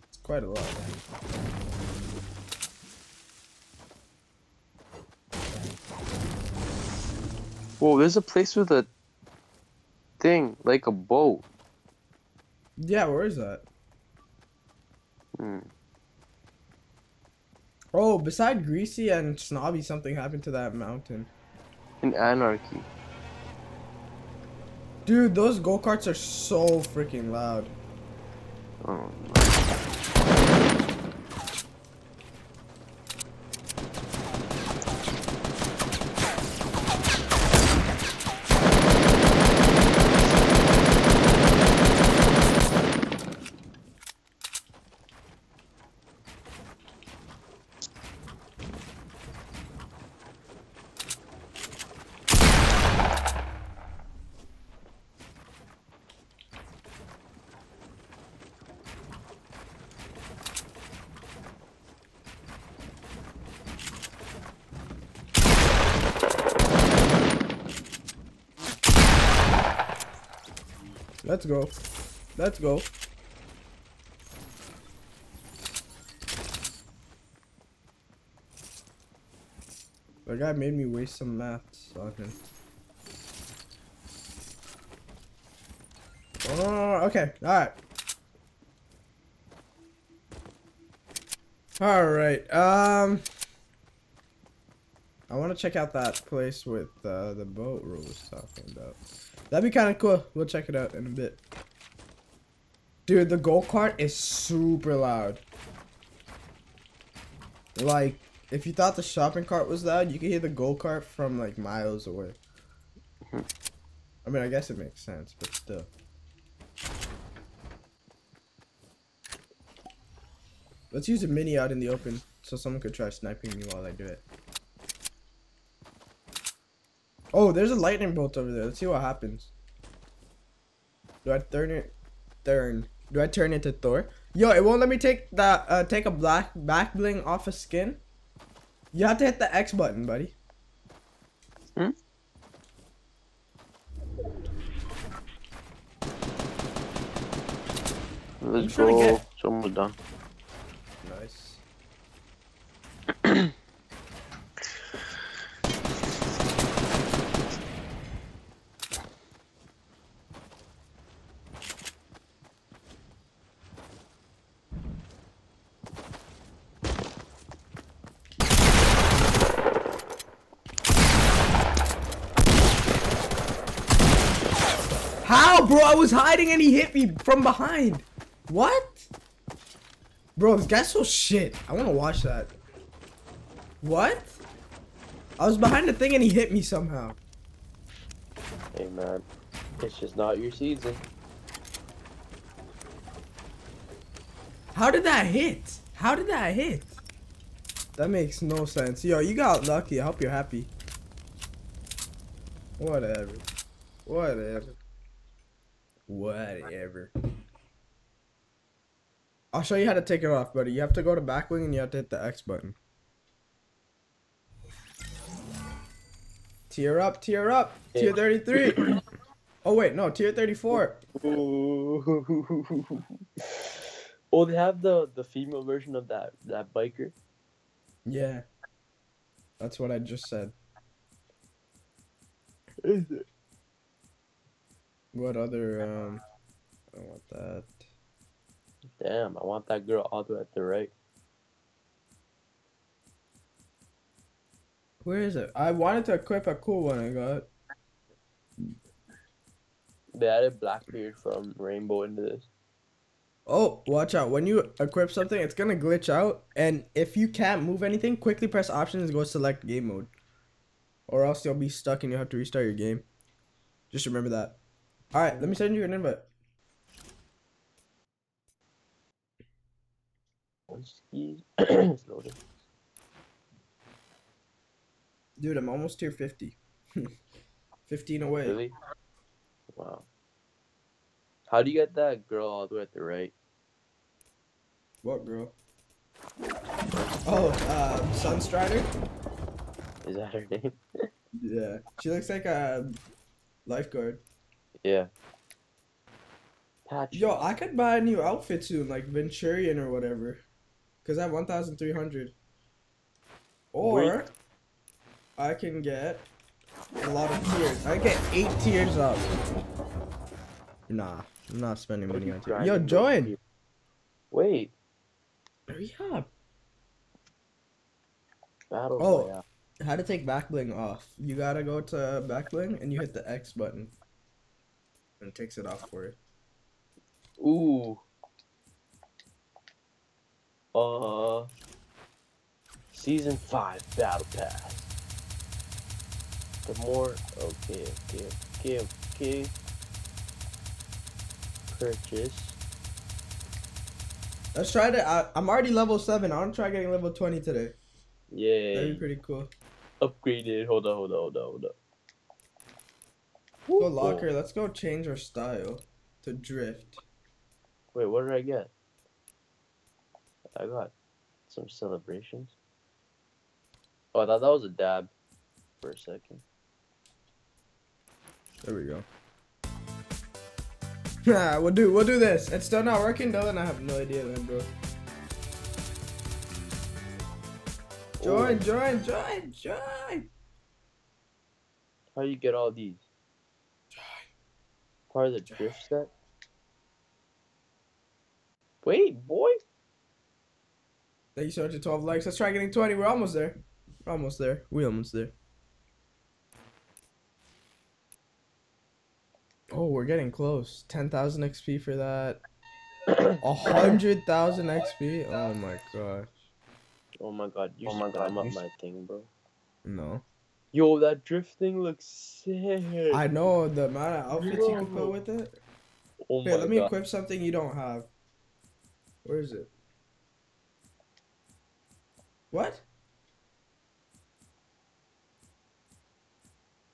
A: It's quite a lot.
C: Whoa, there's a place with a thing, like a boat.
A: Yeah, where is that?
C: Hmm.
A: Oh, beside Greasy and Snobby, something happened to that mountain.
C: In Anarchy.
A: Dude, those go karts are so freaking loud.
C: Oh, no.
A: Let's go. Let's go. That guy made me waste some maths on. Oh, okay. Alright. Alright. Um. I want to check out that place with uh, the boat Ro was talking about. That'd be kind of cool. We'll check it out in a bit. Dude, the go kart is super loud. Like, if you thought the shopping cart was loud, you could hear the go kart from like miles away. I mean, I guess it makes sense, but still. Let's use a mini out in the open so someone could try sniping me while I do it. Oh, there's a lightning bolt over there. Let's see what happens. Do I turn it? Turn. Do I turn into Thor? Yo, it won't let me take that. Uh, take a black back bling off a skin. You have to hit the X button, buddy.
C: Hmm? Let's go.
A: get-
C: It's almost done.
A: Nice. How, bro? I was hiding and he hit me from behind. What? Bro, this guy's so shit. I want to watch that. What? I was behind the thing and he hit me somehow.
C: Hey man, it's just not your season.
A: How did that hit? How did that hit? That makes no sense. Yo, you got lucky. I hope you're happy. Whatever. Whatever. Whatever. I'll show you how to take it off, buddy. You have to go to back bling and you have to hit the X button. Tier up, tier up. Tier 33. oh, wait, no, tier 34.
C: oh, they have the the female version of that that biker.
A: Yeah. That's what I just said.
C: Is it?
A: What other, um, I don't want that.
C: Damn, I want that girl all the way at the right.
A: Where is it? I wanted to equip a cool one I got.
C: They added Blackbeard from Rainbow into this.
A: Oh, watch out. When you equip something, it's gonna glitch out. And if you can't move anything, quickly press options and go select game mode. Or else you'll be stuck and you have to restart your game. Just remember that. Alright, let me send you an invite.
C: It's.
A: Dude, I'm almost tier 50. 15 away.
C: Really? Wow. How do you get that girl all the way at the right?
A: What girl? Oh, uh, Sun Strider?
C: Is that her name?
A: Yeah. She looks like a lifeguard.
C: Yeah. Patch.
A: Yo, I could buy a new outfit soon, like Venturion or whatever. Cause I have 1,300. Or I can get a lot of tiers. I get eight tiers up. Nah, I'm not spending money on tiers. Yo,
C: Grinding
A: join.
C: Wait.
A: Hurry up.
C: Battle
A: Oh.
C: Royale.
A: How to take backbling off? You gotta go to backbling and you hit the X button. And it takes it off for you.
C: Ooh. Uh. Season 5 Battle Pass. The more. Okay, okay, okay, okay. Purchase.
A: Let's try to. I, I'm already level seven. I want to try getting level 20 today. Yeah.
C: That'd
A: be pretty cool.
C: Upgraded. Hold on, hold on, hold on, hold on.
A: Go
C: Ooh.
A: locker. Let's go change our style to drift.
C: Wait, what did I get? I got some celebrations. Oh, I thought that was a dab for a second.
A: There we go. Nah, we'll do we'll do this. It's still not working, Dylan. I have no idea, then, bro. Join, join, join, join.
C: How you get all these? Part of the drift set? Wait, boy.
A: Thank you so much for 12 likes. Let's try getting 20. We're almost there. We're almost there. We're almost there. Oh, we're getting close. 10,000 XP for that. 100,000 XP? Oh my gosh.
C: Oh my god, you
B: Oh
C: oh
B: my
C: my
B: God,
C: up
B: you
C: my thing, bro.
A: No.
C: Yo, that drift thing looks sick.
A: I know the amount of outfits you can put with it.
C: oh my
A: let me
C: god.
A: equip something you don't have. Where is it? What?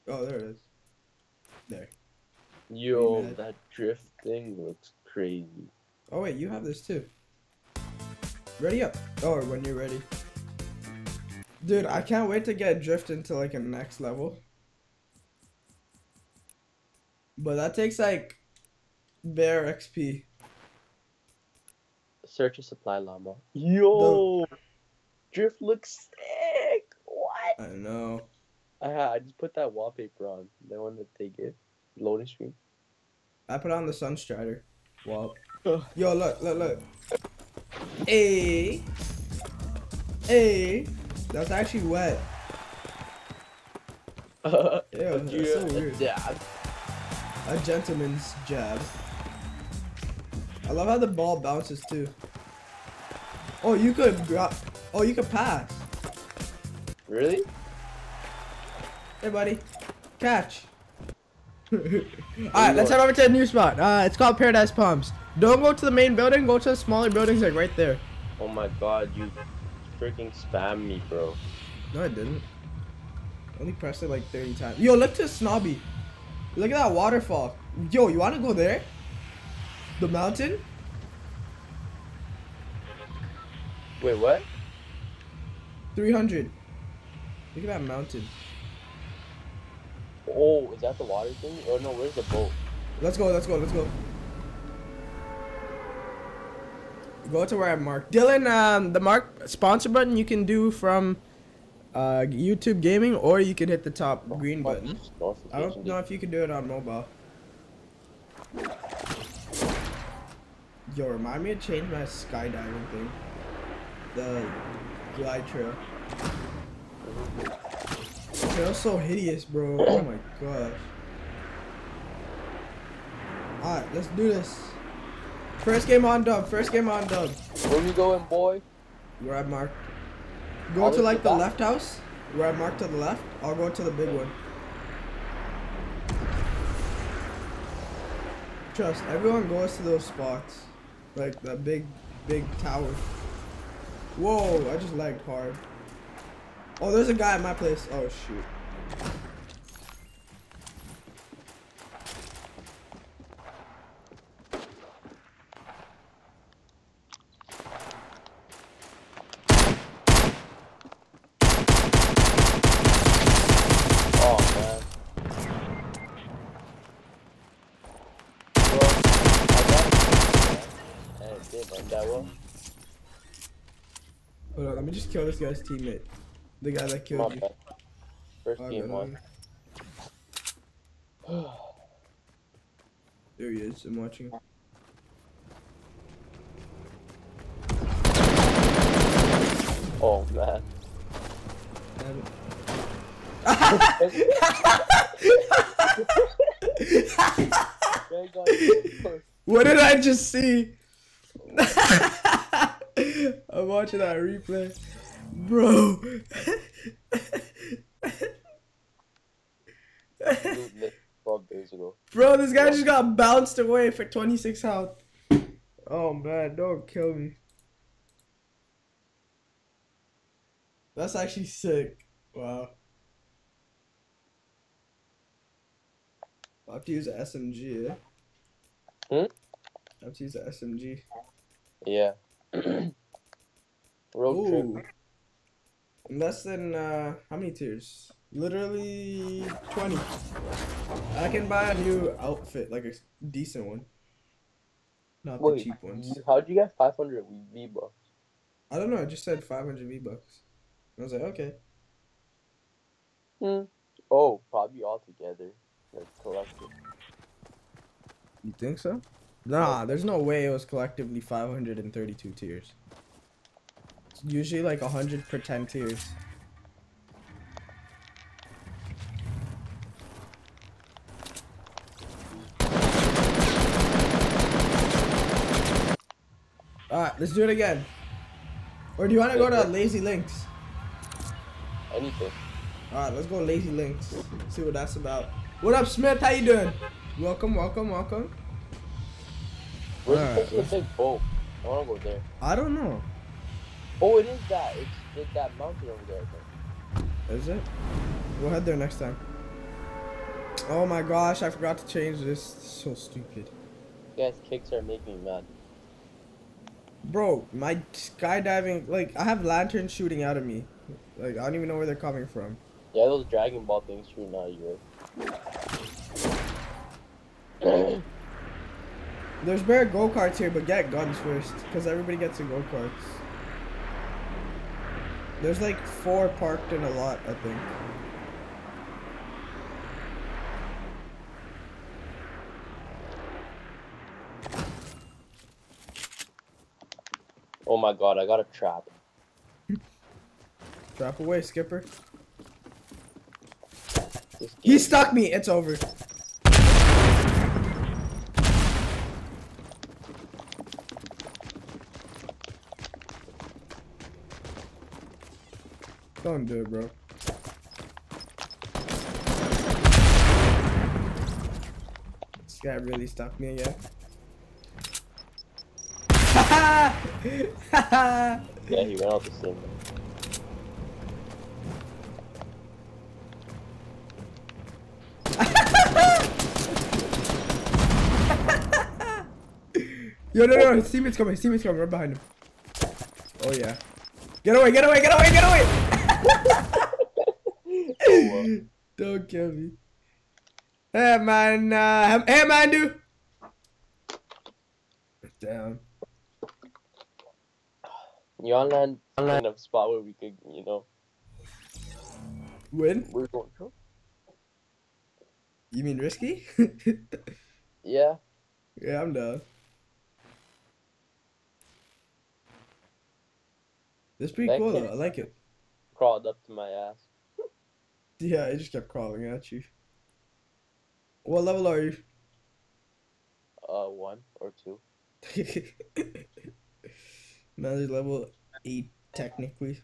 A: Oh, there it is. There.
C: Yo, that drift thing looks crazy.
A: Oh wait, you have this too. Ready up. Or when you're ready. Dude, I can't wait to get drift into like a next level. But that takes like bare XP.
C: Search a supply llama. Yo, drift looks sick. What?
A: I know.
C: I ha- I just put that wallpaper on. The one that they give. Loading screen.
A: I put on the Sun Strider. Wow. Yo, look, look, look. Hey. Hey. That's actually wet.
C: yeah,
A: that's so weird.
C: Yeah.
A: A gentleman's jab. I love how the ball bounces too. Oh, you could grab. Oh, you could pass.
C: Really?
A: Hey, buddy. Catch. Alright, let's head over to a new spot. Uh, it's called Paradise Palms. Don't go to the main building. Go to the smaller buildings, like right there.
C: Oh my god, you freaking spam me, bro.
A: No, I didn't. I only pressed it like 30 times. Yo, look to Snobby. Look at that waterfall. Yo, you want to go there? The mountain?
C: Wait, what?
A: 300. Look at that mountain.
C: Oh, is that the water thing? Oh no, where's the boat?
A: Let's go, let's go, let's go. Go to where I marked. Dylan, um, the mark sponsor button you can do from uh, YouTube Gaming, or you can hit the top green button. I don't know if you can do it on mobile. Yo, remind me to change my skydiving thing. The glide trail. Trail's so hideous, bro. Oh my gosh. Alright, let's do this. First game on dub. First game on dub.
C: Where you going, boy?
A: Where I marked. Go to like the
C: the
A: left house. Where I marked to the left. I'll go to the big one. Trust, everyone goes to those spots. Like the big, big tower. Whoa, I just lagged hard. Oh, there's a guy at my place. Oh, shoot.
C: Oh man. Well, I got and it did like that well.
A: Hold on, let me just kill this guy's teammate. The guy that killed you.
C: First
A: Oh,
C: game
A: good,
C: on.
A: There he is. I'm watching.
C: Oh man. They got you.
A: What did I just see? I'm watching that replay. Bro.
C: Dude, lit Twelve days ago.
A: Bro, this guy just got bounced away for 26 health. Oh man, don't kill me. That's actually sick. Wow. I'll have to use an SMG, yeah?
C: Hmm?
A: I have to use an SMG.
C: Yeah. Road trip.
A: Less than uh how many tiers? Literally 20. I can buy a new outfit, like a decent one. not the cheap ones.
C: how'd you get 500 V bucks?
A: I don't know. I just said 500 V bucks. I was like, okay.
C: Hmm. Oh, probably all together, like collective.
A: You think so? Nah, there's no way it was collectively 532 tiers. It's usually like 100 per 10 tiers. Alright, let's do it again. Or do you want to go to Lazy Links?
C: Anything.
A: Alright, let's go Lazy Links. See what that's about. What up, Smith? How you doing? Welcome, welcome, welcome.
C: Where's
A: Alright,
C: the place with big boat? I wanna go there.
A: I don't know.
C: Oh, it is that. It's, it's that mountain over there. I think.
A: Is it? We'll head there next time. Oh my gosh, I forgot to change this. So stupid.
C: Guys, kicks are making me mad.
A: Bro, my skydiving, like, I have lanterns shooting out of me. Like, I don't even know where they're coming from.
C: Yeah, those Dragon Ball things shooting out you.
A: There's bare go karts here, but get guns first. Because everybody gets a go karts. There's like four parked in a lot, I think.
C: oh my god, I got a trap.
A: Drop away, skipper. He stuck me. It's over. Don't do it, bro. This guy really stuck me again.
C: Yeah, he ran out the same.
A: Yo, no, no, his teammate's coming. His teammate's coming right behind him. Oh, yeah. Get away, get away, get away, get away!
C: Oh,
A: Don't kill me. Hey, man. Uh, hey, man, dude. Down.
C: You on land in a spot where we could, you know,
A: Win?
C: we're going to.
A: You mean risky?
C: Yeah.
A: yeah, I'm down. This is pretty
C: Thank
A: cool,
C: you.
A: though. I like it.
C: Crawled up to my ass.
A: Yeah, it just kept crawling at you. What level are you?
C: Uh, one or two.
A: Another level 8, technically.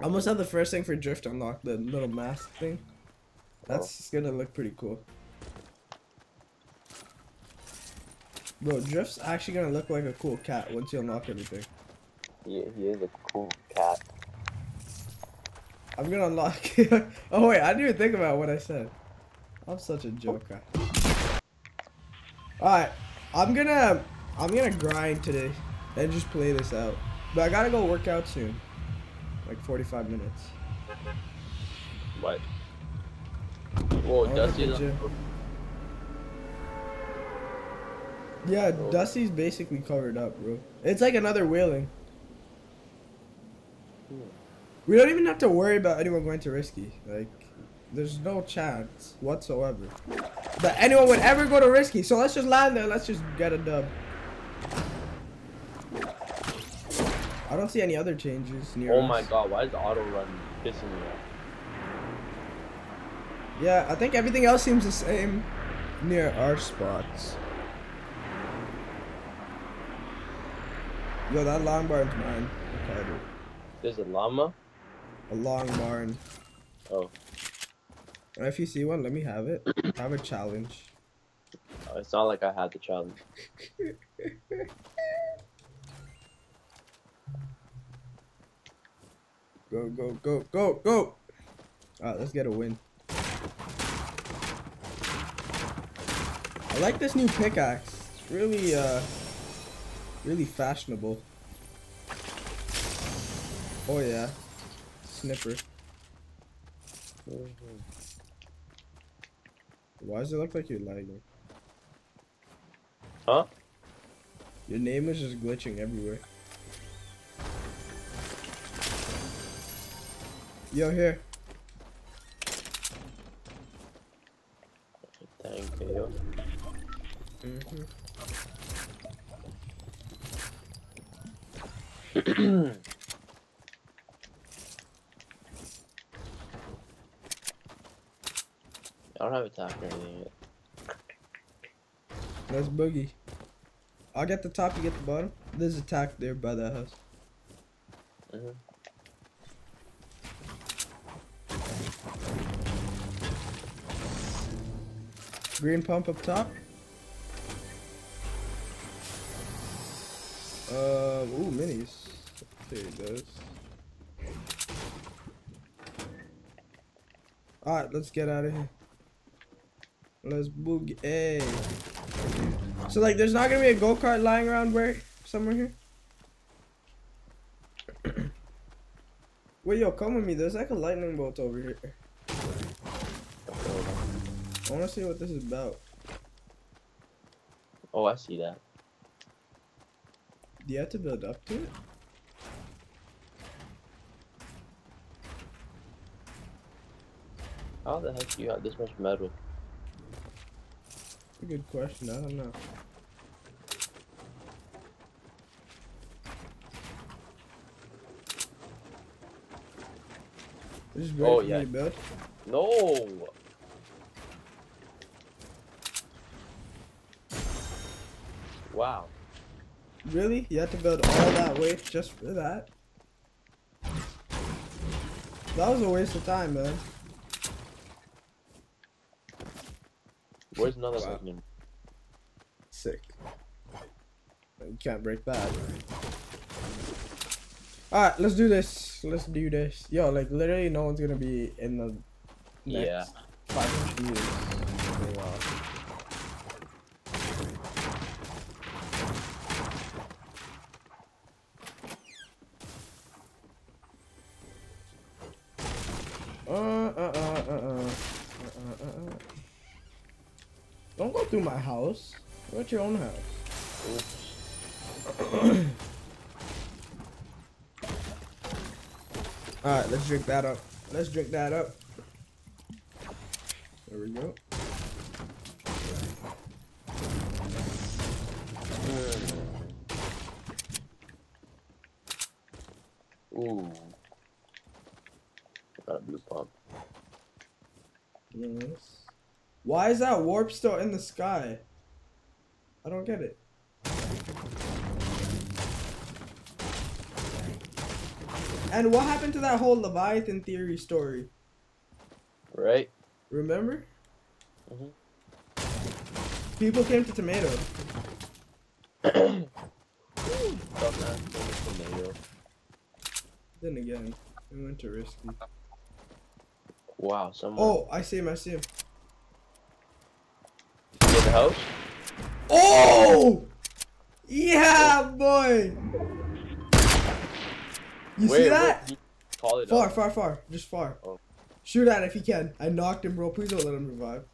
A: I almost have the first thing for Drift unlocked, the little mask thing. That's gonna look pretty cool. Bro, Drift's actually gonna look like a cool cat once you unlock everything.
C: Yeah, he is a cool cat.
A: I'm gonna unlock. It. oh wait, I didn't even think about what I said. I'm such a joker. Alright, I'm gonna I'm gonna grind today and just play this out. But I gotta go work out soon. Like 45 minutes.
C: What? Whoa,
A: I wanna
C: Dusty
A: hit the
C: is
A: gym. Yeah,
C: Oh.
A: Dusty's basically covered up, bro. It's like another whaling.
C: Hmm.
A: We don't even have to worry about anyone going to risky. Like, there's no chance whatsoever that anyone would ever go to risky. So let's just land there. Let's just get a dub. I don't see any other changes near
C: Oh
A: us.
C: my god, why is the auto run pissing me off?
A: Yeah, I think everything else seems the same near our spots. Yo, that long barn's mine.
C: There's a llama?
A: A long barn.
C: Oh,
A: And if you see one, let me have it. Have a challenge.
C: uh, it's not like I had the challenge.
A: Go, go, go, go, go! Alright, let's get a win. I like this new pickaxe. It's really, uh, really fashionable. Oh yeah. Snipper. Why does it look like you're lagging?
C: Huh?
A: Your name is just glitching everywhere. Yo, here.
C: Thank you.
A: hmm
C: don't have attack or anything yet.
A: That's boogie. I'll get the top, you get the bottom. There's attack there by that house.
C: Mhm.
A: Green pump up top. Uh, ooh, minis. There it goes. Alright, let's get out of here. Let's boogie. Hey. So, like, there's not gonna be a go kart lying around where? Somewhere here? Wait, yo, come with me. There's like a lightning bolt over here. I wanna see what this is about.
C: Oh, I see that.
A: Do you have to build up to it?
C: How the heck do you have this much metal?
A: A good question. I don't know. This is ready
C: Oh, yeah.
A: build.
C: No! Wow.
A: Really? You have to build all that way just for that? That was a waste of time, man.
C: Where's another
A: Wow.
C: lightning?
A: Sick. You can't break that. Alright, let's do this. Let's do this. Yo, like literally no one's gonna be in the next
C: Yeah.
A: 500 meters house. Go at your own house.
C: Oops.
A: Alright, let's drink that up. Let's drink that up. There we go.
C: Ooh. Got a blue pump.
A: Yes. Why is that warp still in the sky? I don't get it. And what happened to that whole Leviathan theory story?
C: Right?
A: Remember?
C: Mhm.
A: People came to Tomato.
C: Tomato.
A: Then again, we went to Risky.
C: Wow, someone.
A: Oh, I see him, I see him.
C: In the house?
A: Oh! Yeah, boy! You see that?
C: wait, Call it
A: Far,
C: up.
A: far, far. Just far.
C: Oh.
A: Shoot at it if you can. I knocked him, bro. Please don't let him revive.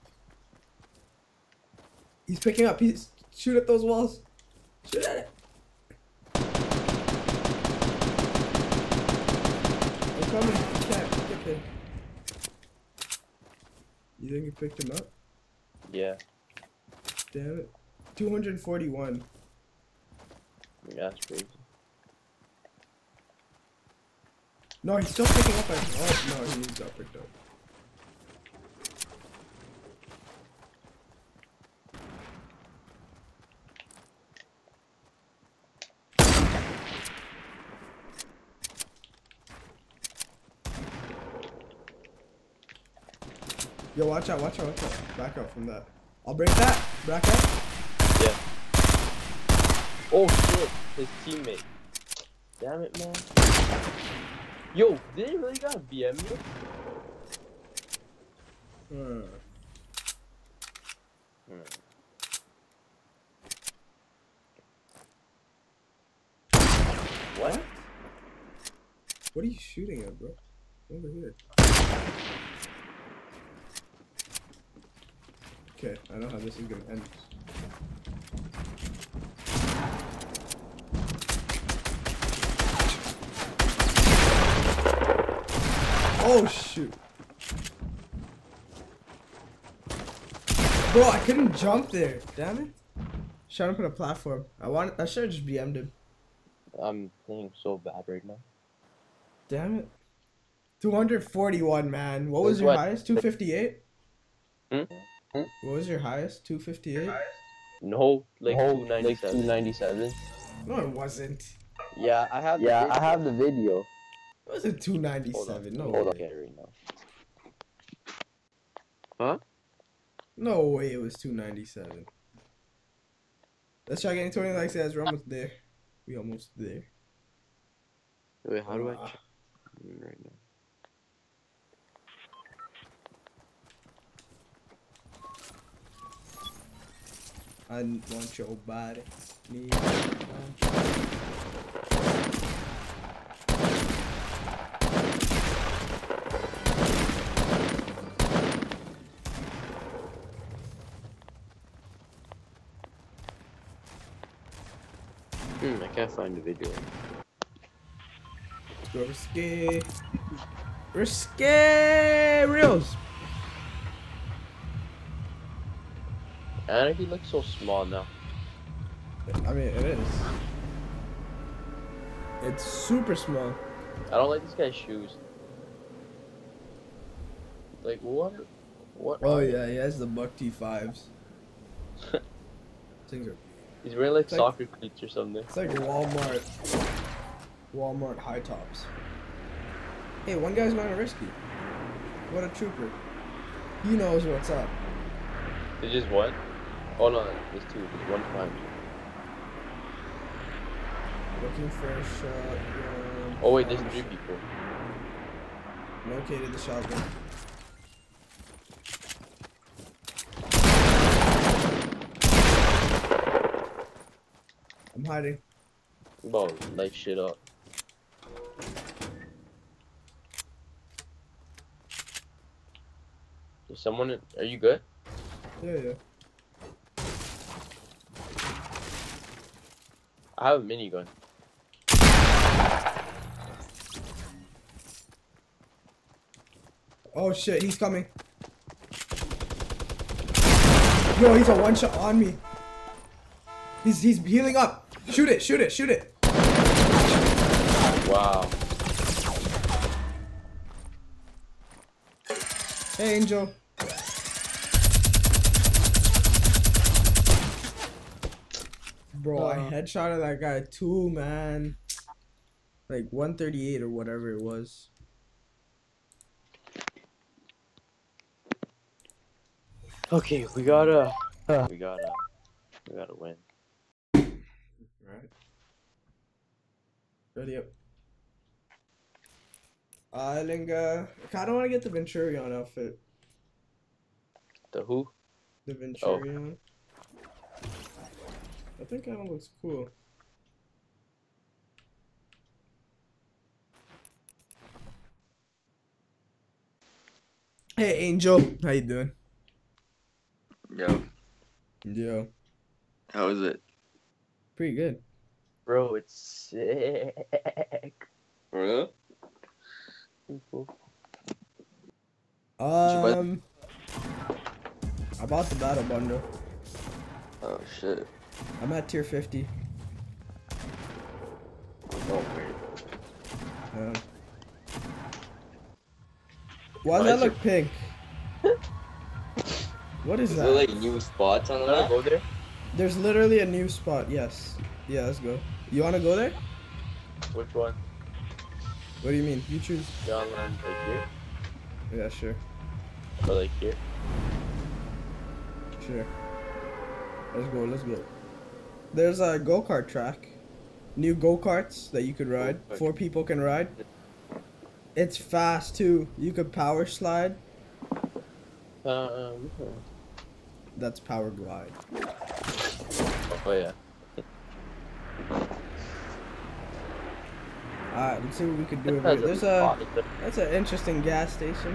A: He's picking up. He's shoot at those walls. Shoot at it. I'm coming. You can't get there. You think you picked him up?
C: Yeah,
A: Damn it. 241.
C: that's crazy.
A: No, he's still picking up. At, oh, no, he's got picked up. Yo, watch out, watch out, watch out. Back out from that. I'll break that. Back out.
C: Oh shit, his teammate. Damn it, man. Yo, did he really got a BM you?
A: Hmm.
C: Hmm. What?
A: What are you shooting at, bro? Over here. Okay, I know how this is gonna end. Oh shoot. Bro, I couldn't jump there. Damn it. Trying to put a platform. I want. I should have just BM'd him.
C: I'm playing so bad right now.
A: Damn it. 241, man. What was your
C: what-
A: highest? 258?
C: Hmm? Hmm?
A: What was your highest? 258?
C: No, like two ninety
D: like 297.
A: No, it wasn't.
C: Yeah, I have. the
D: Yeah,
C: video.
D: I have the video.
A: It wasn't
C: Hold on.
A: 297. No
C: Hold
A: way.
C: on. Get it.
A: No way it was 297. Let's try getting 20 likes as we're almost there. We almost there.
C: Wait, how do I
A: Ah.
C: check right now?
A: I want your body. Need your
C: I can't find the video.
A: Go risky. Risky Reels.
C: Anarchy looks so small now.
A: I mean, it is. It's super small.
C: I don't like this guy's shoes. Like what? What?
A: Oh
C: are
A: yeah, he has the Buck T5s. Things are.
C: He's wearing like
A: It's like-
C: soccer cleats or something.
A: It's like Walmart. Walmart high tops. Hey, one guy's not a risky. What a trooper. He knows what's up.
C: There's just one. Oh no, there's two. There's one behind.
A: Looking for a shotgun.
C: Oh wait, there's three people.
A: Located the shotgun. Hiding.
C: Bro, light shit up. Is someone? in- Are you good?
A: Yeah, yeah.
C: I have a minigun.
A: Oh shit, he's coming. Yo, he's a one shot on me. He's he's healing up. Shoot it, shoot it, shoot it.
C: Wow.
A: Hey, Angel. Bro, I
C: Uh.
A: headshotted that guy too, man. Like 138 or whatever it was.
C: Okay, we gotta. We gotta. We gotta win.
A: Right. Ready up. I think uh, I kind of want to get the Venturion outfit.
C: The who?
A: The Venturion. I think that of looks cool. Hey Angel, how you doing?
E: Yo,
A: Yo,
E: how is it?
A: Pretty good.
C: Bro, it's sick.
E: For real?
A: Um, I bought the battle bundle.
E: Oh shit.
A: I'm at tier 50.
E: Oh wait.
A: Um, why does
E: Why
A: that
E: is your-
A: look pink? What is
E: Is
A: that?
E: there like new spots on the
C: Wanna
E: map?
C: go there?
A: There's literally a new spot. Yes. Yeah, let's go. You want to go there?
C: Which one?
A: What do you mean? You choose.
C: Down like here?
A: Yeah, sure.
C: Or like here?
A: Sure. Let's go. Let's go. There's a go kart track. New go karts that you could ride.
E: Go-kart.
A: Four people can ride. It's fast too. You could power slide.
C: Um.
A: That's power glide.
C: Oh yeah.
A: Alright, let's see what we could do over here. There's a. That's an interesting gas station.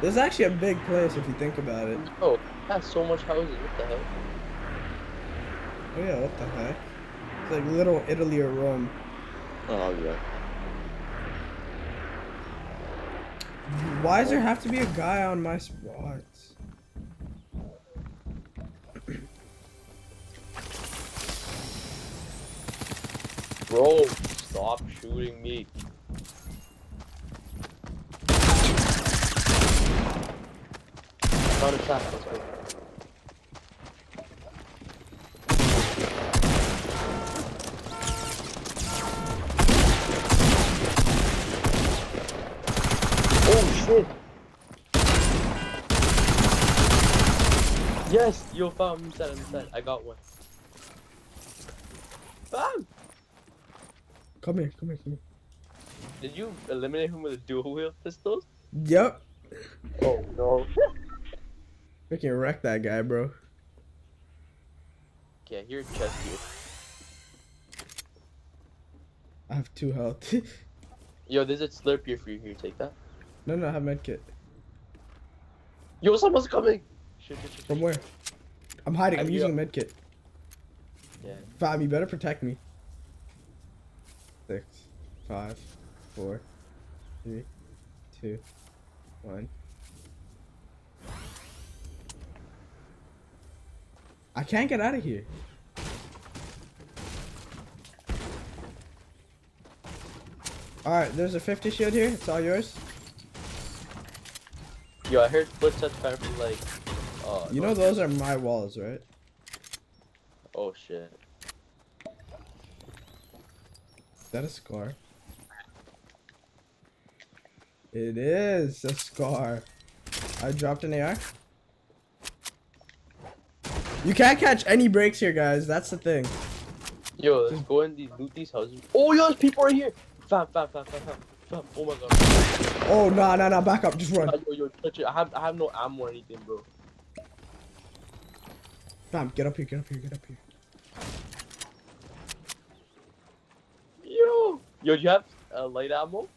A: There's actually a big place if you think about it.
C: Oh, that's so much houses. What the heck?
A: Oh yeah, what the heck? It's like little Italy or Rome.
E: Oh yeah.
A: Why does there have to be a guy on my spots?
C: Bro, stop shooting me. Found a trap, let's go. Oh shit! Yes, yo, found him inside, I'm inside. I got one. Bam!
A: Come here, come here, come here.
C: Did you eliminate him with a dual wield pistols?
A: Yep.
C: Oh no.
A: Freaking wreck that guy, bro.
C: Okay, you're a chest here.
A: I have two health.
C: Yo, there's a slurp here for you. Here, take that.
A: no, no, I have medkit.
C: Yo, someone's coming! Shit, shit, shit.
A: From where? I'm hiding. I'm
C: I'm
A: using medkit.
C: Yeah.
A: Fam, you better protect me. Five, four, three, two, one. I can't get out of here. Alright, there's a 50 shield here. It's all yours.
C: Yo, I heard footsteps coming from like. Uh,
A: You know those are my walls, right?
C: Oh shit.
A: Is that a scar? It is a scar. I dropped an AR. You can't catch any breaks here, guys. That's the thing.
C: Yo, let's go in these loot these houses. Oh, yo, there's people right here. Fam, fam, fam, fam, fam, fam. Oh my god.
A: Oh, nah, nah, nah. Back up. Just run.
C: Yo, yo, touch it. I have, I have no ammo or anything, bro.
A: Bam, get up here, get up here, get up here.
C: Yo. Yo, do you have uh, light ammo?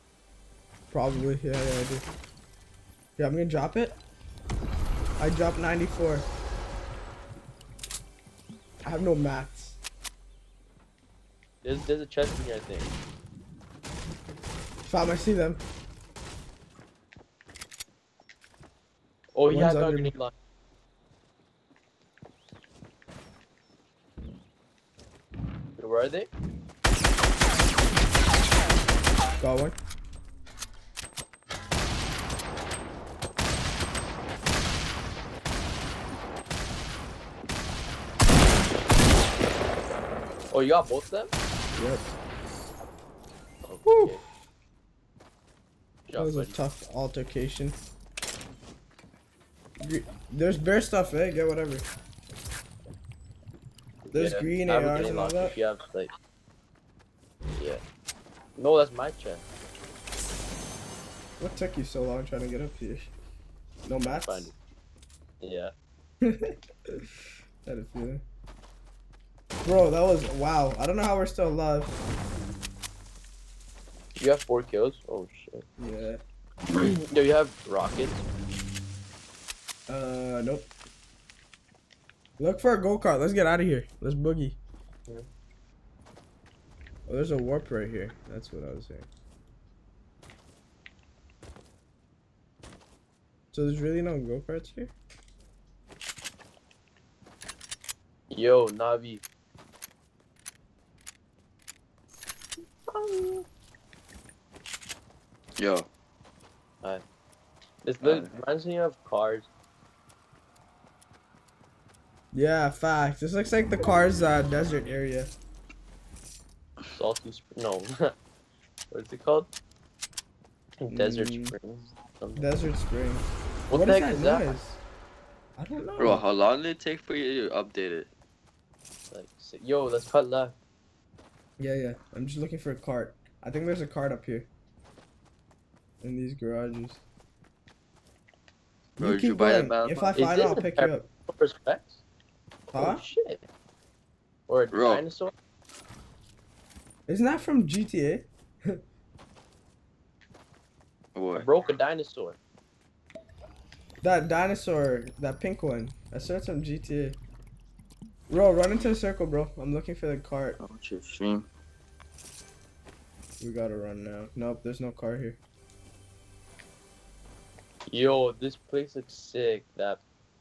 A: Probably. Yeah, yeah, I do. Yeah, I'm gonna drop it. I dropped 94. I have no mats.
C: There's, there's a chest in here, I think.
A: Fam, I see them.
C: Oh, yeah, I
A: One's
C: got a grenade launcher. Where are they?
A: Got one.
C: Oh, you got both of them?
A: Yep.
C: Okay.
A: That
C: Job,
A: was a tough altercation. There's bear stuff, eh? Get whatever. There's
C: Yeah,
A: green
C: I have a
A: ARs and all that.
C: If you have, like... Yeah. No, that's my chest.
A: What took you so long trying to get up here? No mats?
C: Fine. Yeah.
A: Had a feeling. Bro, that was wow. I don't know how we're still alive.
C: You have four kills? Oh, shit.
A: Yeah.
C: Yo, you have rockets?
A: Uh, nope. Look for a go kart. Let's get out of here. Let's boogie.
C: Yeah.
A: Oh, there's a warp right here. That's what I was saying. So there's really no go karts here.
C: Yo, Navi.
E: Yo,
C: This the
E: Uh,
C: reminds me of cars.
A: Yeah, fact. This looks like the car's uh, desert area.
C: Salty Spring. No. What's it called? Desert
A: Mm.
C: Springs. Something.
A: Desert Spring.
C: What,
A: what
C: the
A: is
C: heck
A: that
C: is that?
A: I don't know.
E: bro, how long did it take for you to update it?
C: Like, yo, let's cut left.
A: Yeah, yeah. I'm just looking for a cart. I think there's a cart up here. In these garages.
E: Bro,
A: you
E: did you
A: keep
E: buy
A: going.
E: battle
A: If I find it, I'll pick you up.
C: Respects?
A: Huh?
C: Oh, shit. Or a
E: Bro.
C: dinosaur?
A: Isn't that from GTA?
E: What?
C: Broke a dinosaur.
A: That dinosaur, that pink one. I saw it from GTA. Bro, run into the circle, bro. I'm looking for the cart.
E: Oh, what's your stream?
A: We gotta run now. Nope, there's no car here.
C: Yo, this place looks sick. That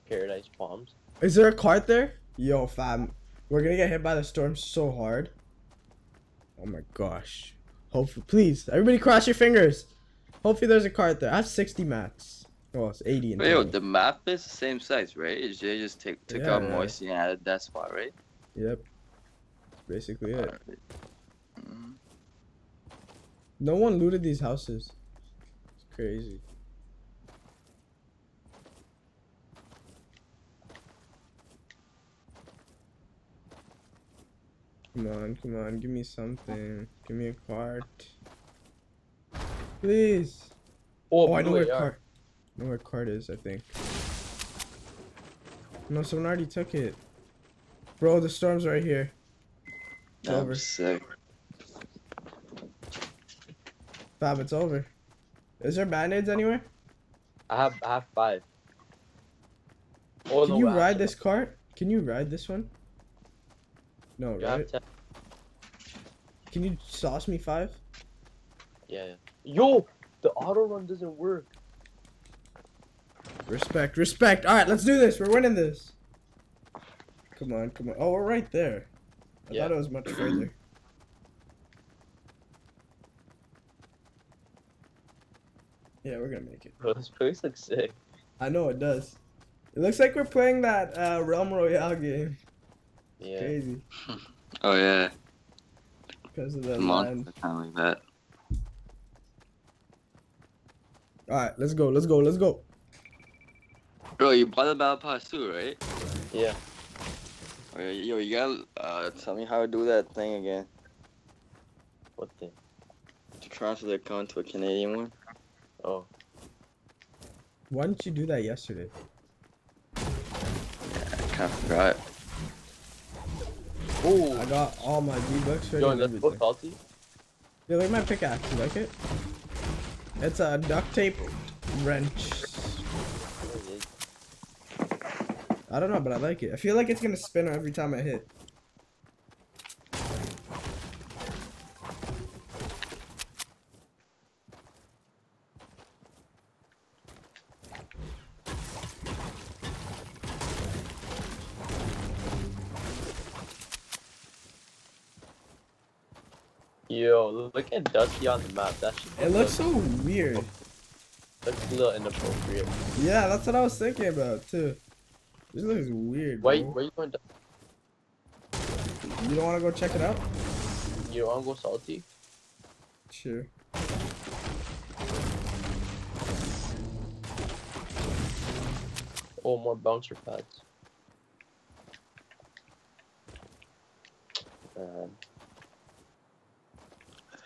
C: Paradise Palms.
A: Is there a cart there? Yo, fam. We're gonna get hit by the storm so hard. Oh my gosh. Hopefully, please, everybody cross your fingers. Hopefully there's a cart there. I have 60 mats. Well, it's 80 in
E: Wait, yo, the map is the same size, right? It's they just take, took out
A: Yeah.
E: Moisty and added that spot, right?
A: Yep. That's basically it.
E: Alright. Mm.
A: No one looted these houses. It's crazy. Come on, come on, give me something. Give me a cart. Please.
C: Oh,
A: Oh, I know
C: blue
A: where
C: AR.
A: cart. I know where cart is, I think. No, someone already took it. Bro, the storm's right here. It's
E: I'm
A: over.
E: sick.
A: Fab, it's over. Is there band-aids anywhere?
C: I have I have five. Oh,
A: Can
C: no,
A: you
C: I
A: ride this cart? Can you ride this one? No,
C: You
A: right?
C: ten.
A: Can you sauce me five?
C: Yeah, yeah. Yo, the auto run doesn't work.
A: Respect, respect. All right, let's do this. We're winning this. Come on, come on. Oh, we're right there. I
C: Yeah.
A: thought it was much further. Yeah, we're gonna make it.
C: Bro, this place looks sick.
A: I know it does. It looks like we're playing that uh, Realm Royale game.
C: Yeah.
A: Crazy
E: Oh yeah,
A: because of the
E: the monster
A: land.
E: kind of like that.
A: All right, let's go. Let's go. Let's go.
E: Bro, you bought the battle pass too, right?
C: Yeah.
E: Oh, yeah, yo, you gotta uh, tell me how to do that thing again.
C: What thing?
E: To transfer the account to a Canadian one.
C: Oh.
A: Why didn't you do that yesterday?
E: I kind of forgot.
A: I
C: Oh.
A: got all my V bucks ready
C: Yo,
A: and
C: let's go
A: everything.
C: salty.
A: Yeah, look at my pickaxe. You like it? It's a duct tape wrench. I don't know, but I like it. I feel like it's gonna spin every time I hit.
C: Yo, look at Dusty on the map. That shit
A: It looks so weird.
C: looks a little inappropriate.
A: Yeah, that's what I was thinking about too. This looks weird.
C: Why,
A: bro.
C: where you going? To,
A: You don't want to go check it out?
C: you don't wanna go salty?
A: Sure.
C: Oh, more bouncer pads.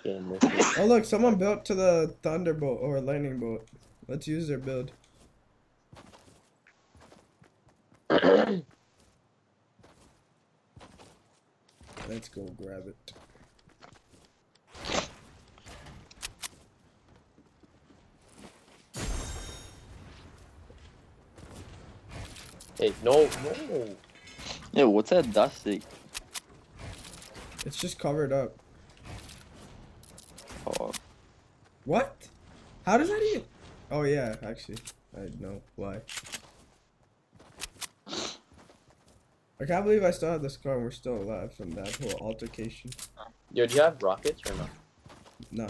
A: Oh look, someone built to the thunderbolt or lightning bolt. Let's use their build. Let's go grab it.
C: hey, no, no.
E: Yo, what's that dust thing?
A: It's just covered up.
E: Oh,
A: What? How does that even? Oh yeah, actually, I know why. I can't believe I still have this car and we're still alive from that whole altercation.
C: Yo, do you have rockets or not?
A: No.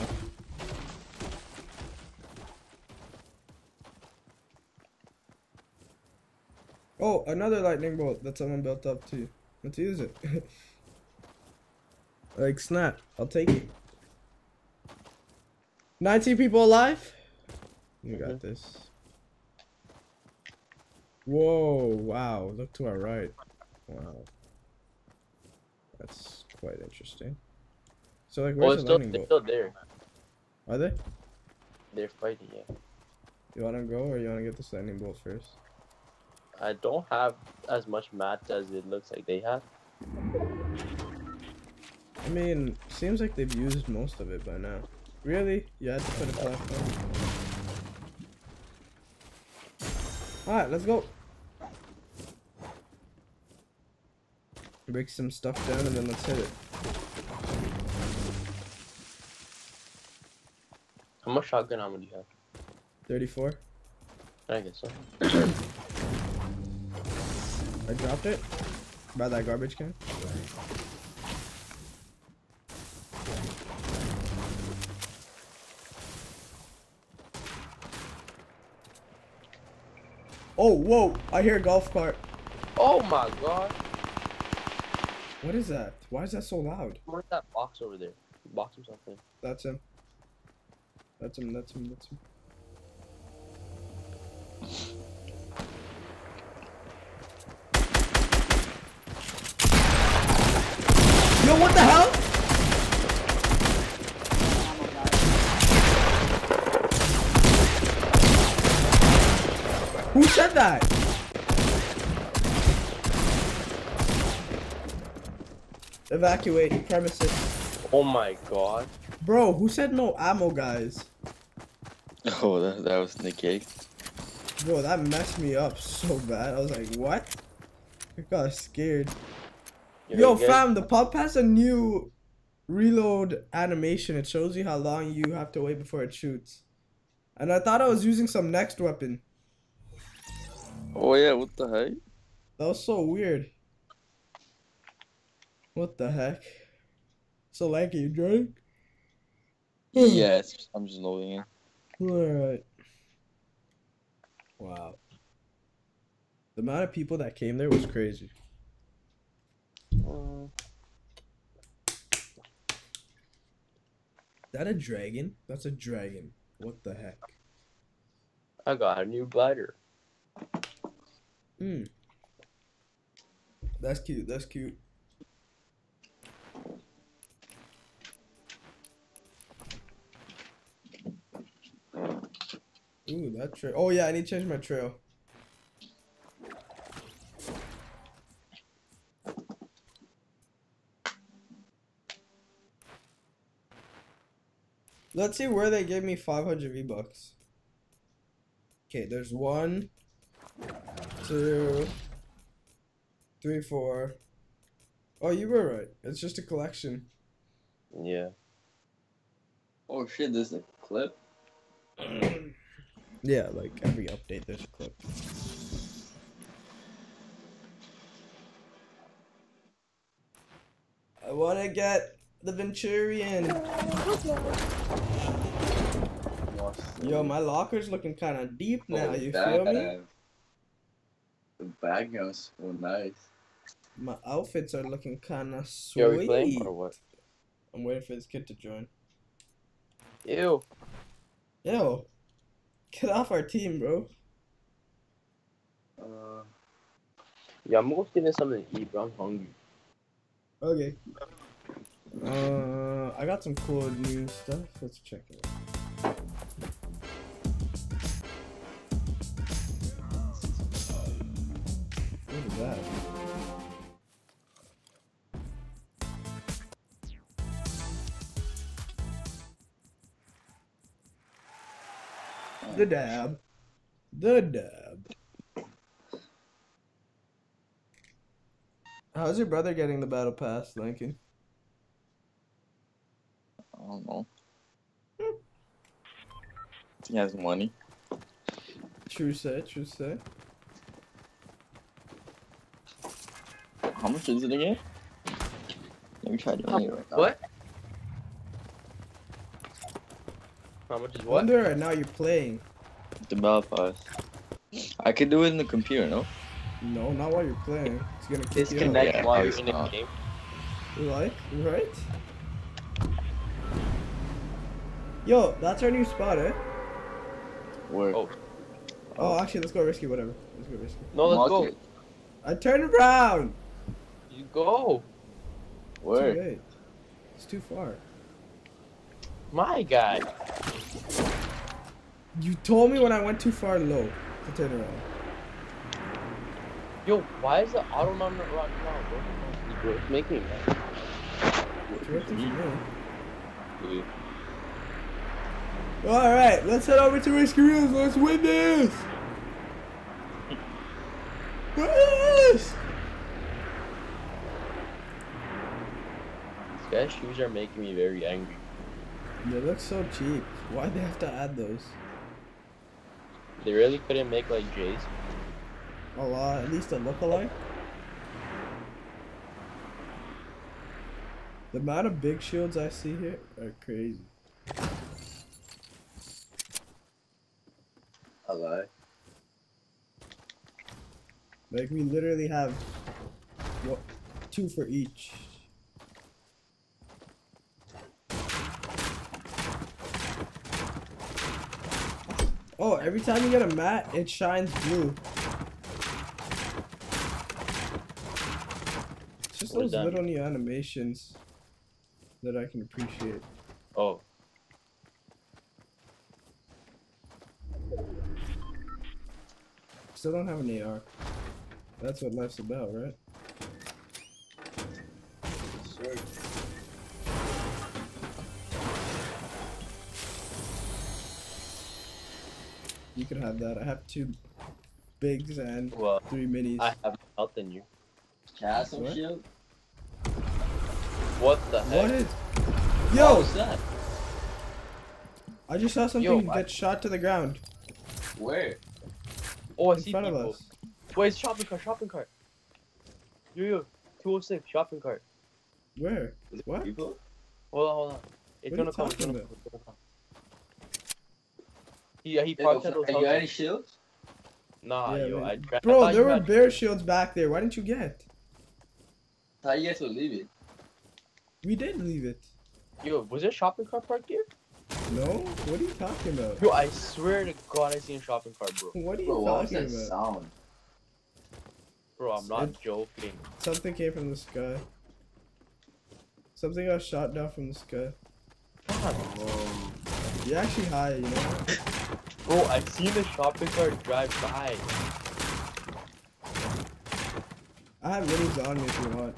A: Oh, another lightning bolt that someone built up too. Let's use it. like snap, I'll take it. 19 people alive? You got
C: Mhm.
A: this. Whoa, wow, look to our right. Wow. That's quite interesting. So like where's
C: it's
A: the
C: still,
A: bolt?
C: still there.
A: Are they?
C: They're fighting it.
A: You wanna go or you wanna get this lightning bolt first?
C: I don't have as much mats as it looks like they have.
A: I mean, seems like they've used most of it by now. Really? You had to put a platform? Alright, let's go. Break some stuff down and then let's hit it.
C: How much shotgun ammo do you have?
A: 34?
C: I guess so.
A: I dropped it by that garbage can. Oh, whoa! I hear a golf cart.
C: Oh my god.
A: What is that? Why is that so loud?
C: Where's that box over there? Box or something.
A: That's him. That's him, that's him, that's him. Yo, what the hell? Who said that? Evacuate premises.
C: Oh my god.
A: Bro, who said no ammo, guys?
E: Oh, that, that was Nick Cake.
A: Bro, that messed me up so bad. I was like, what? I got scared.
C: You
A: Yo,
C: good?
A: fam, the pub has a new reload animation. It shows you how long you have to wait before it shoots. And I thought I was using some next weapon.
E: Oh yeah, what the heck?
A: That was so weird. What the heck? So lanky, you drunk?
E: yes, I'm just loading it.
A: Alright. Wow. The amount of people that came there was crazy.
C: Uh,
A: that a dragon? That's a dragon. What the heck?
C: I got a new glider.
A: Hmm. That's cute. That's cute. Ooh, that trail. Oh yeah, I need to change my trail. Let's see where they gave me 500 V-Bucks. Okay, there's one, two, three, four. Oh, you were right. It's just a collection.
C: Yeah.
E: Oh shit, there's a clip.
A: Yeah, like every update, there's a clip. I want to get the Venturion. Yo, my locker's looking kind of deep now.
E: Oh,
A: you feel me?
E: damn. The background's so nice.
A: My outfits are looking kind of
C: Yo, are we playing
A: sweet.
C: or what?
A: I'm waiting for this kid to join.
C: Ew.
A: Yo, get off our team, bro.
C: Uh, yeah, I'm gonna go get something to eat, bro. I'm hungry.
A: Okay. Uh, I got some cool new stuff. Let's check it. out. Dab. The dab. How's your brother getting the battle pass, Lincoln?
E: I don't know. He has money.
A: True say, true say.
E: How much is it again? Let me try doing it right now.
C: What? How much is what?
A: Wonder right now you're playing.
E: The battle pass. I could do it in the computer, no?
A: No, not while you're playing. It's gonna kick you out.
C: Disconnect while you're in the
E: not.
C: game.
A: You like? Right? Yo, that's our new spot, eh?
E: Where?
C: Oh.
A: Oh, actually, let's go risky. Whatever. Let's go risky.
C: No, let's go.
E: Market.
A: I turned around.
C: You go.
A: Too
E: Where?
A: late. It's too far.
C: My guy.
A: You told me when I went too far low to turn around.
C: Yo, why is the auto not right now, bro? It's making me mad.
A: It's working for me.
E: Dude.
A: All right, let's head over to Risky Reels. Let's win this. Yes!
C: These guys' shoes are making me very angry.
A: They look so cheap. Why'd they have to add those?
C: They really couldn't make like Jays.
A: A lot, at least a lookalike. The amount of big shields I see here are crazy.
E: I lie.
A: Like we literally have what two for each. Oh, every time you get a mat, it shines blue. It's just
C: What
A: those little new animations that I can appreciate.
C: Oh,
A: Still don't have an AR. That's what life's about, right? You can have that. I have two bigs and
C: well,
A: three minis.
C: I have more health than you.
E: Can I have some
A: What?
E: shield?
C: What the heck?
A: What is?
E: What
A: Yo,
E: was that?
A: I just saw something
C: Yo, I-
A: get shot to the ground
E: Where?
C: Oh, I
A: in
C: see
A: front
C: people.
A: of us.
C: Wait, it's shopping cart, shopping cart. Yo, yo, 206, shopping cart.
A: Where?
E: Is it
A: What?
E: People?
C: Hold on, hold on. It's
A: What
C: gonna
A: you
C: come,
A: talking
C: come, it's gonna come. Yeah, he
E: Hey,
C: parked at those
E: you got any shields?
C: Nah,
A: Yeah,
C: yo,
A: man.
C: I tried. I
A: Bro,
C: thought
A: there were bear shields back there. Why didn't you get?
E: How you guys will leave it?
A: We did leave it.
C: Yo, was there a shopping cart parked here?
A: No? What are you talking about?
C: Yo, I swear to God, I seen a shopping cart, bro.
A: What are you
E: Bro, what was
A: talking
E: that
A: about?
E: sound?
C: Bro, I'm not
A: It-
C: joking.
A: Something came from the sky. Something got shot down from the sky.
C: God,
E: Um,
A: You're actually high, you know?
C: Bro, I seen the shopping cart drive by.
A: I have minis on me if you want.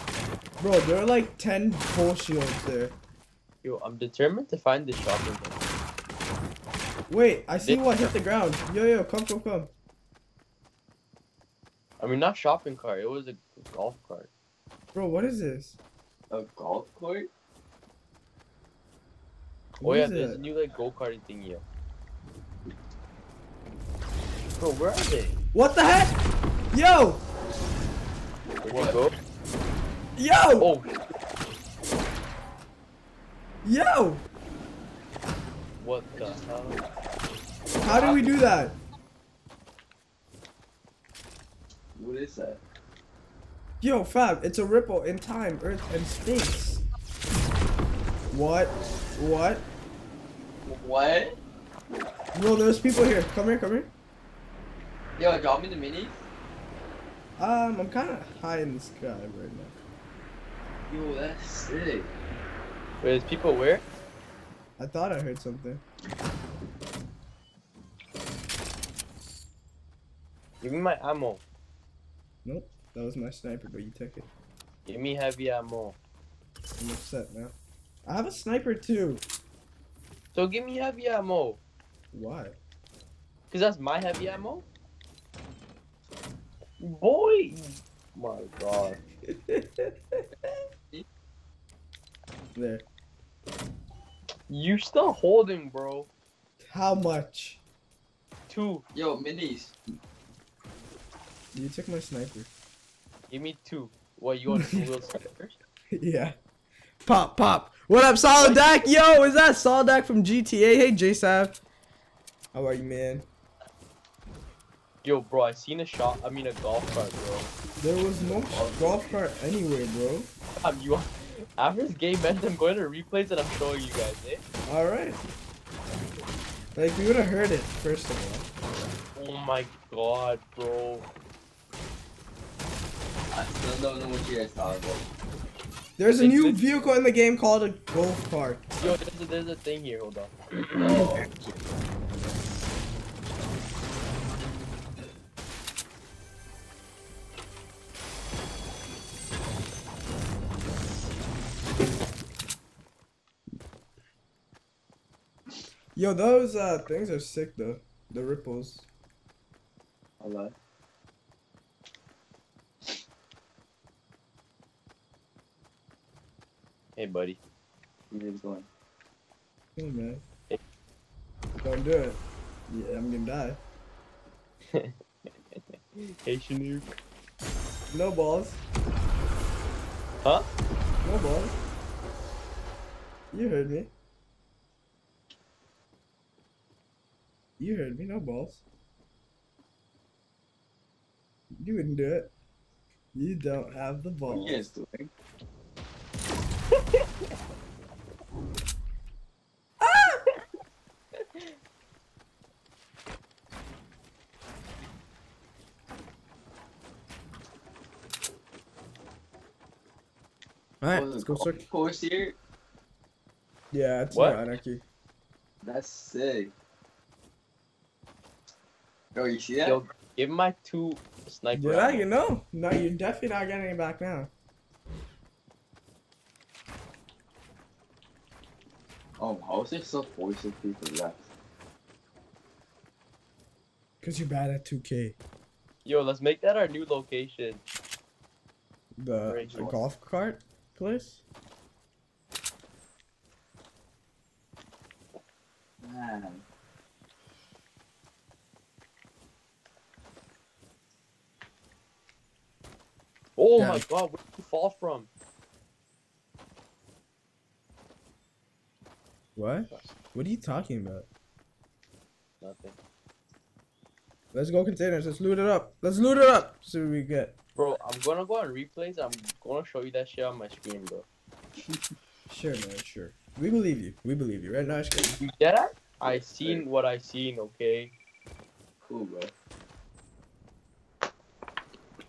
A: Bro, there are like 10 full shields there.
C: Yo, I'm determined to find this shopping cart.
A: Wait, I see
C: Did-
A: what hit the ground. Yo, yo, come, come, come.
C: I mean, not shopping cart. It was a golf cart.
A: Bro, what is this?
E: a golf?
C: Oh
A: What
C: yeah, there's
A: it?
C: a new like go karting thing here. Bro, where are they?
A: What the heck? Yo!
C: Where'd
E: What?
C: you go?
A: Yo!
C: Oh,
A: Yo!
C: what the hell?
A: How did we do that?
E: What is that?
A: Yo, Fab, it's a ripple in time, earth, and space. What? What?
E: What?
A: Bro, there's people here. Come here, come here.
E: Yo, drop me the minis.
A: Um, I'm kind of high in the sky right now.
E: Yo, that's sick.
C: Wait, there's people where?
A: I thought I heard something.
C: Give me my ammo.
A: Nope, that was my sniper, but you took it.
C: Give me heavy ammo.
A: I'm upset now. I have a sniper too.
C: So give me heavy ammo.
A: Why?
C: Cause that's my heavy ammo. Boy. My God.
A: there.
C: You still holding, bro?
A: How much?
C: Two.
E: Yo, minis.
A: You took my sniper.
C: Give me two. What you want two little snipers?
A: yeah. Pop, pop. What up, Solidak? Yo, is that Solidak from GTA? Hey, JSav. How are you, man?
C: Yo, bro, I seen a shot. I mean a golf cart, bro.
A: There was no golf cart anywhere, bro.
C: Um, you after this game ends, I'm going to replays and I'm showing you guys, eh?
A: All right. Like we would have heard it first of all.
C: Oh my god, bro.
E: I still don't know what you guys talking about.
A: There's a new vehicle in the game called a golf cart.
C: Yo, there's a, there's a thing here. Hold on.
A: Yo, those uh things are sick though. The ripples.
E: I lie.
C: Hey, buddy.
E: Where is going?
A: Hey man.
C: Hey.
A: Don't do it. Yeah, I'm gonna die.
C: Hey, Chinook.
A: No balls.
C: Huh?
A: No balls. You heard me. You heard me. No balls. You wouldn't do it. You don't have the
E: What
A: balls.
E: you guys doing?
A: All right,
E: Oh,
A: let's go
E: golf
A: search.
E: Course here?
A: Yeah, it's
C: What?
A: no anarchy.
E: That's sick. Bro, you see that?
C: Yo, give my two sniper.
A: Yeah,
C: ammo.
A: you know. No, you're definitely not getting it back now.
E: Oh, how is there still 46 people left?
A: Cause you're bad at 2K.
C: Yo, let's make that our new location.
A: The, the golf cart place.
E: Man.
C: Oh
A: Damn.
C: my god, where did you fall from?
A: What? What are you talking about?
C: Nothing.
A: Let's go containers. Let's loot it up. Let's loot it up. See what we get.
C: Bro, I'm gonna go on replays. I'm gonna show you that shit on my screen, bro.
A: Sure, man. Sure. We believe you. We believe you. Right now, it's
C: You get it? I seen what I seen, okay?
E: Cool, bro.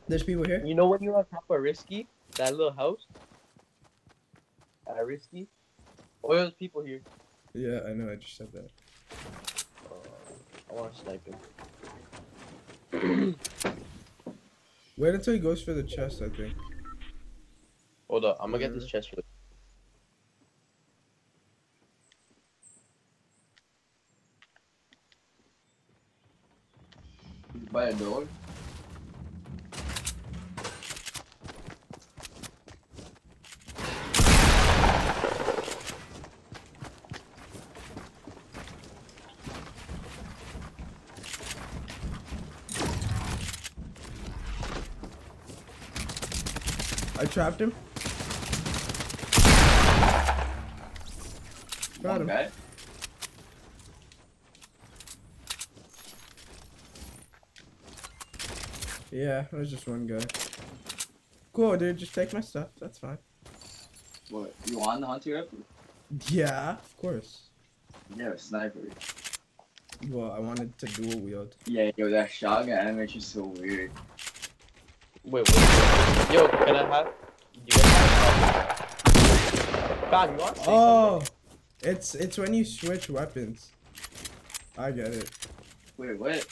A: There's people here.
C: You know when you're on top of Risky? That little house? At Risky? Oh, there's people here.
A: Yeah, I know. I just said that.
C: Uh, I wanna snipe him.
A: Wait until he goes for the chest. I think.
C: Hold up, I'm gonna get this chest for
E: By a door?
A: Trapped him. Got
E: One
A: him.
E: guy?
A: Yeah, it was just one guy. Cool, dude. Just take my stuff. That's fine.
E: What? You on the hunter rifle?
A: Yeah, of course.
E: Yeah, a sniper.
A: Well, I wanted to dual wield.
E: Yeah, yo, that shotgun animation's so weird.
C: Wait, wait. Yo, can I have? You guys have? You want to say
A: Oh, it's it's when you switch weapons. I get it.
E: Wait, what?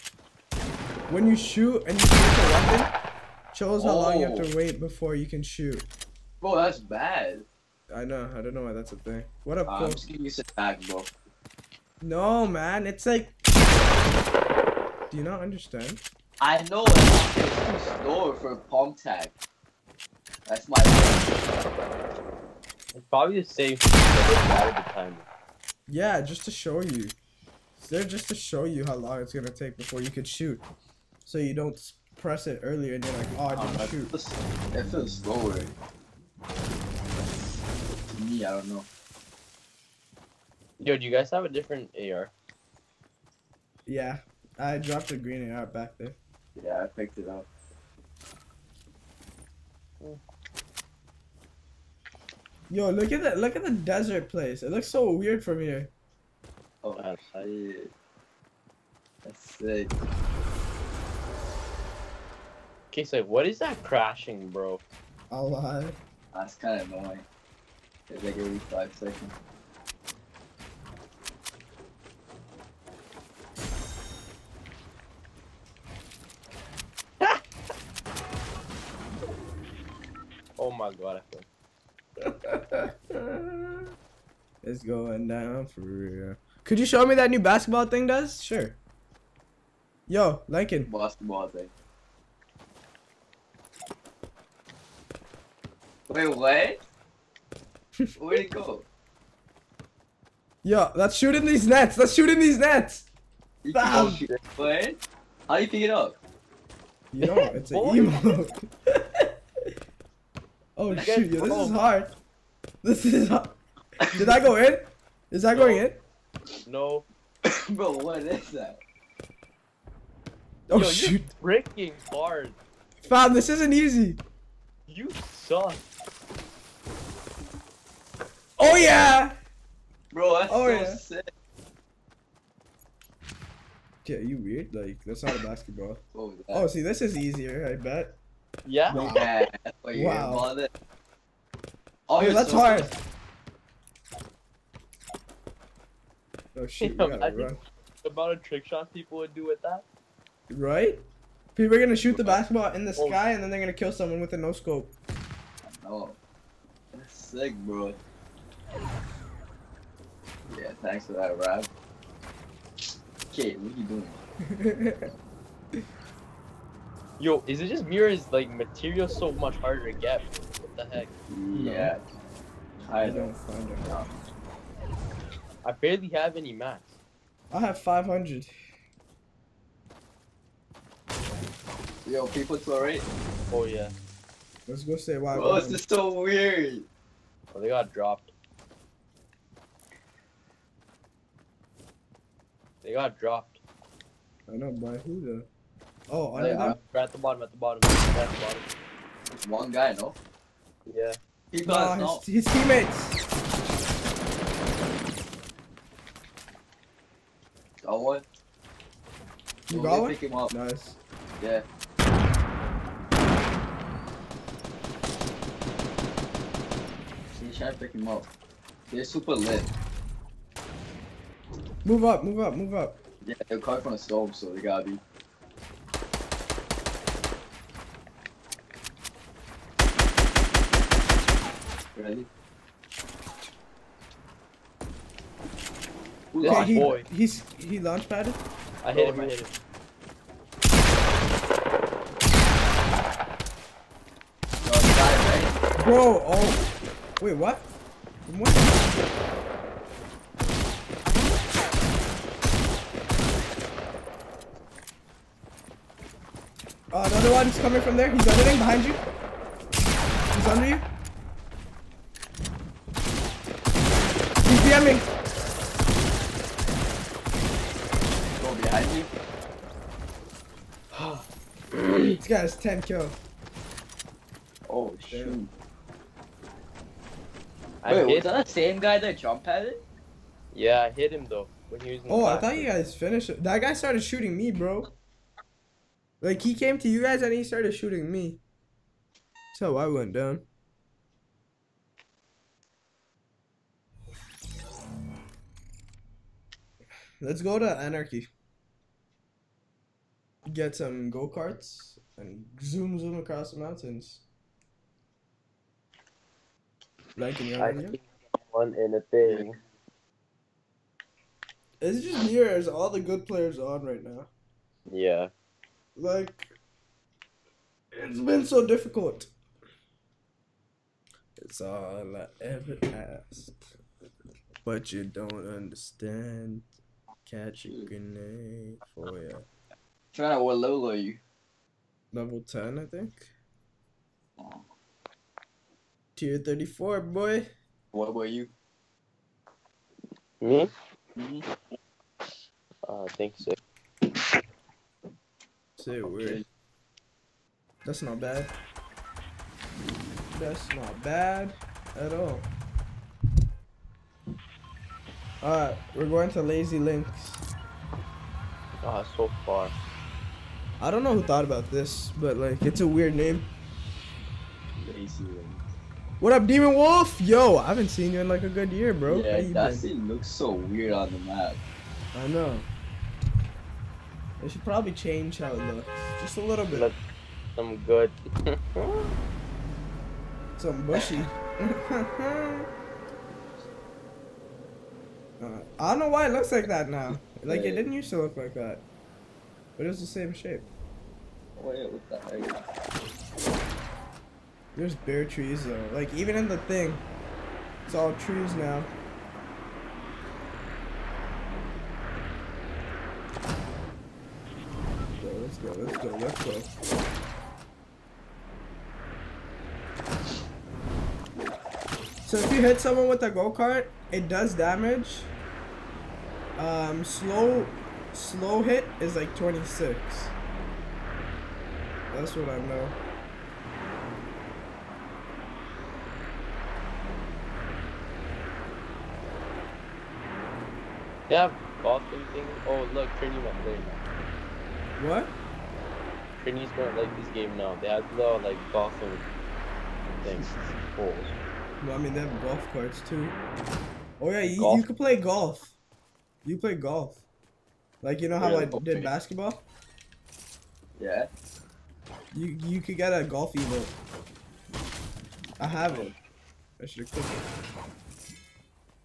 A: When you shoot and you switch a weapon, shows how long you have
E: Oh.
A: to wait before you can shoot.
E: Bro, that's bad.
A: I know. I don't know why that's a thing. What up,
E: Uh,
A: Cole?
E: I'm just giving you some back, bro.
A: No, man. It's like. Do you not understand?
E: I know it's too slow for a pump tag. That's my.
C: Something? It's probably the same. but it's bad at the time.
A: Yeah, just to show you. It's there just to show you how long it's gonna take before you could shoot. So you don't press it earlier and you're like, oh, I
E: Um,
A: didn't
E: it
A: shoot.
E: feels, it feels slower. To me, I don't know.
C: Yo, do you guys have a different AR?
A: Yeah, I dropped a green AR back there.
E: Yeah, I picked it up.
A: Yo, look at that! Look at the desert place. It looks so weird from here.
E: Oh, shit. That's sick.
C: Okay, so what is that crashing, bro?
A: I'll.
E: That's kind of annoying. It's like every five seconds.
C: Oh my god, I feel.
A: it's going down for real. Could you show me that new basketball thing does? Sure. Yo, Lincoln.
E: Basketball thing. Wait, what? Where'd it go?
A: Yo, let's shoot in these nets. Let's shoot in these nets.
E: You
A: Bam.
E: can shoot it. What? How do you pick it up?
A: You know, it's an
C: Boy.
A: Emo. oh
C: You guys
A: shoot, yo, this is hard. This is hard. Did that go in? Is that going in?
C: No.
E: Bro, what is that?
A: Oh
C: Yo,
A: shoot.
C: you're freaking hard.
A: Fam, this isn't easy.
C: You suck.
A: Oh yeah!
E: Bro, that's
A: Oh,
E: so
A: yeah.
E: sick.
A: Yeah, you weird? Like, that's not a basketball.
E: What was?
A: Oh, see, this is easier, I bet.
C: Yeah.
E: yeah. What, you
A: Wow.
E: wow. it? Oh,
A: Hey,
E: you're
A: that's
E: so
A: hard.
E: close.
A: Oh shoot, we
C: Yeah,
A: gotta run.
C: The amount of trick shots people would do with that.
A: Right? People are gonna shoot the basketball in the
C: Oh.
A: sky and then they're gonna kill someone with a no scope.
E: Oh. That's sick, bro. Yeah, thanks for that rap. Okay, what are you doing?
C: Yo, is it just me or is like material so much harder to get? What the heck?
E: Yeah. I
A: I
E: don't
A: don't find it.
E: know.
C: I barely have any mats.
A: I have 500.
E: Yo, people to our right.
C: Oh yeah.
A: Let's go say why.
E: Bro, this is so weird.
C: Oh, they got dropped. They got dropped.
A: I know by who though. Oh,
E: Yeah,
A: under them?
C: They're at the bottom, at the bottom, at the bottom.
E: It's one guy, no?
C: Yeah.
E: He got
A: Nah,
E: no.
A: his, his teammates.
E: Got one.
A: You
E: Go
A: got one?
E: Pick him up.
A: Nice.
E: Yeah. He's trying to pick him up. They're super lit.
A: Move up, move up, move up.
E: Yeah, they're coming from the stove, so they gotta be. Ready? Who
C: This
A: Okay, he,
C: boy.
A: he's he launch padded.
C: I hit him,
E: Oh,
C: I hit him.
E: No, the guy, right?
A: Bro, oh, wait, what? From what? Uh, another one's coming from there. He's running behind you. He's under you. He's DMing.
E: Go behind you.
A: This guy has 10 kills.
E: Oh, shoot.
C: I
E: Wait, was that the same guy that jump at it?
C: Yeah, I hit him though when he was in the
A: Oh, I thought you guys finished. it. That guy started shooting me, bro. Like he came to you guys and he started shooting me. So I went down. Let's go to Anarchy. Get some go karts and zoom zoom across the mountains. Like in your
C: one in a thing.
A: Is it just me or is all the good players on right now?
C: Yeah.
A: Like, it's been so difficult. It's all I ever asked. But you don't understand. Catch a grenade for ya.
E: Trying to what level are you?
A: Level 10, I think.
E: Oh,
A: Tier 34, boy.
E: what were you?
C: Me?
E: Mm-hmm.
C: Uh, I think so.
A: Say a word. That's not bad. That's not bad at all. Alright, we're going to Lazy Links.
C: Ah, so far.
A: I don't know who thought about this, but like it's a weird name.
E: Lazy Link.
A: What up, Demon Wolf? Yo, I haven't seen you in like a good year, bro.
E: Yeah, that scene looks so weird on the map.
A: I know. They should probably change how it looks, just a little bit.
C: Look. Some good.
A: Some bushy. I don't know why it looks like that now. Like it didn't used to look like that, but it was the same shape.
E: Wait, what the heck?
A: There's bare trees though. Like even in the thing, it's all trees now. Yo, go. Let's go. So if you hit someone with a go kart, it does damage. Um, slow, slow hit is like 26. That's what I know.
C: They have golfing thing. Oh look, Trini might play now.
A: What?
C: Trini's gonna like this game now. They have little like golfing things, holes.
A: Well, I mean, they have golf carts too. Oh yeah, you,
C: Golf?
A: you could play golf. You play golf. Like you know how I did basketball.
E: Yeah.
A: You you could get a golf emote. I have it. I should have clicked it.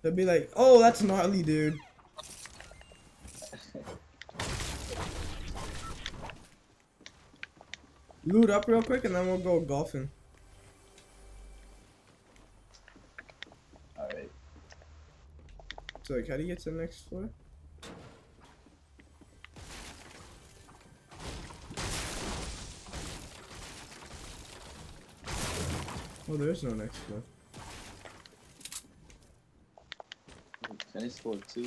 A: They'll be like, oh, that's gnarly, dude. Loot up real quick and then we'll go golfing. So like, how do you get to the next floor? Oh, there's no next floor.
E: Tennis scored two.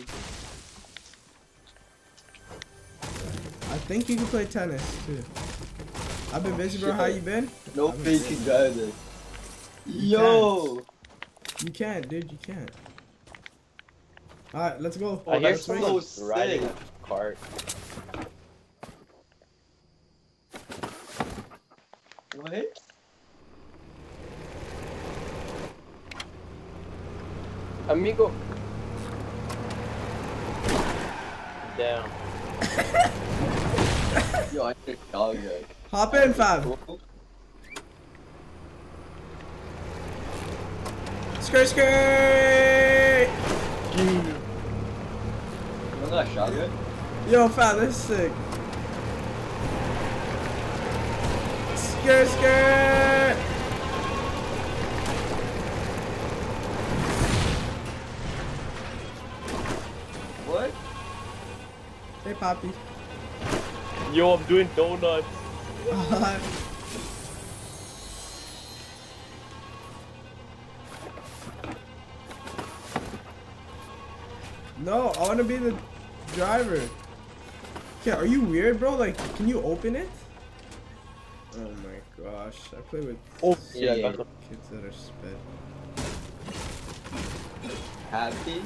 A: I think you can play tennis too. I've been busy, bro. How you been?
E: No
A: I'm
E: face
A: insane.
E: can Yo!
A: You can't, dude. You can't. All right, let's go.
C: I oh, hear
A: Let's swing.
C: someone
E: so
C: riding a cart.
E: What?
C: Amigo. Damn.
E: Yo, I hear a dog guy.
A: Hop in, fam. Skirt, skirt.
E: You don't got a shotgun?
A: Yo, fam, this is sick. Skirt, skirt.
E: What?
A: Hey, Poppy.
C: Yo, I'm doing donuts.
A: no, I want to be the driver. Yeah, are you weird, bro? Like, can you open it? Oh my gosh, I play with
C: Oh,
E: Yeah,
C: yeah,
E: yeah.
C: that's
A: kids that are sped.
E: Happy?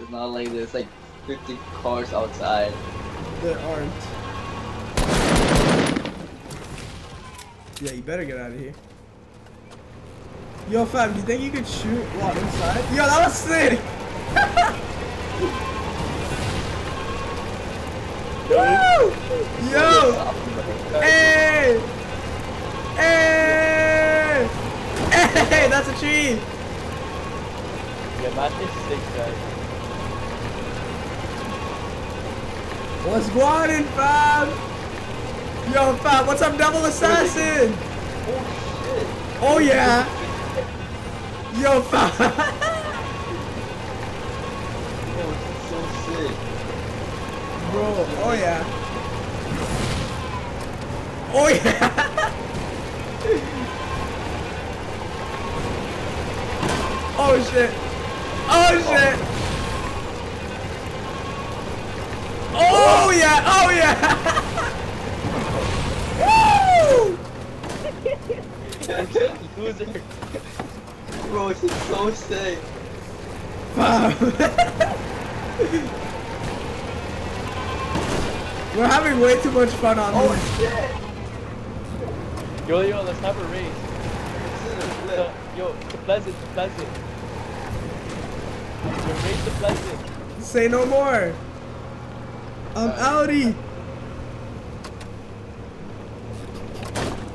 E: It's not like there's like 50 cars outside.
A: There aren't. Yeah, you better get out of here. Yo, fam, do you think you could shoot while inside? Yo, that was sick! Woo! Yo! Hey! Hey! Hey! That's a tree!
C: Yeah, match is sick, guys.
A: What's going on, fam? Yo, fam, what's up, double assassin?
E: Oh shit.
A: Oh yeah! Yo, fam! Bro, oh yeah. Oh yeah! oh shit! Oh shit! Oh yeah! Oh yeah! Woo!
C: Loser.
E: Bro, this so sick.
A: Fam. We're having way too much fun on
E: Oh
A: this.
E: shit!
C: Yo, yo, let's have a race.
E: This is a
C: Uh,
E: flip.
C: yo, to Pleasant, to Pleasant. Yo, race to Pleasant.
A: Say no more. I'm outie.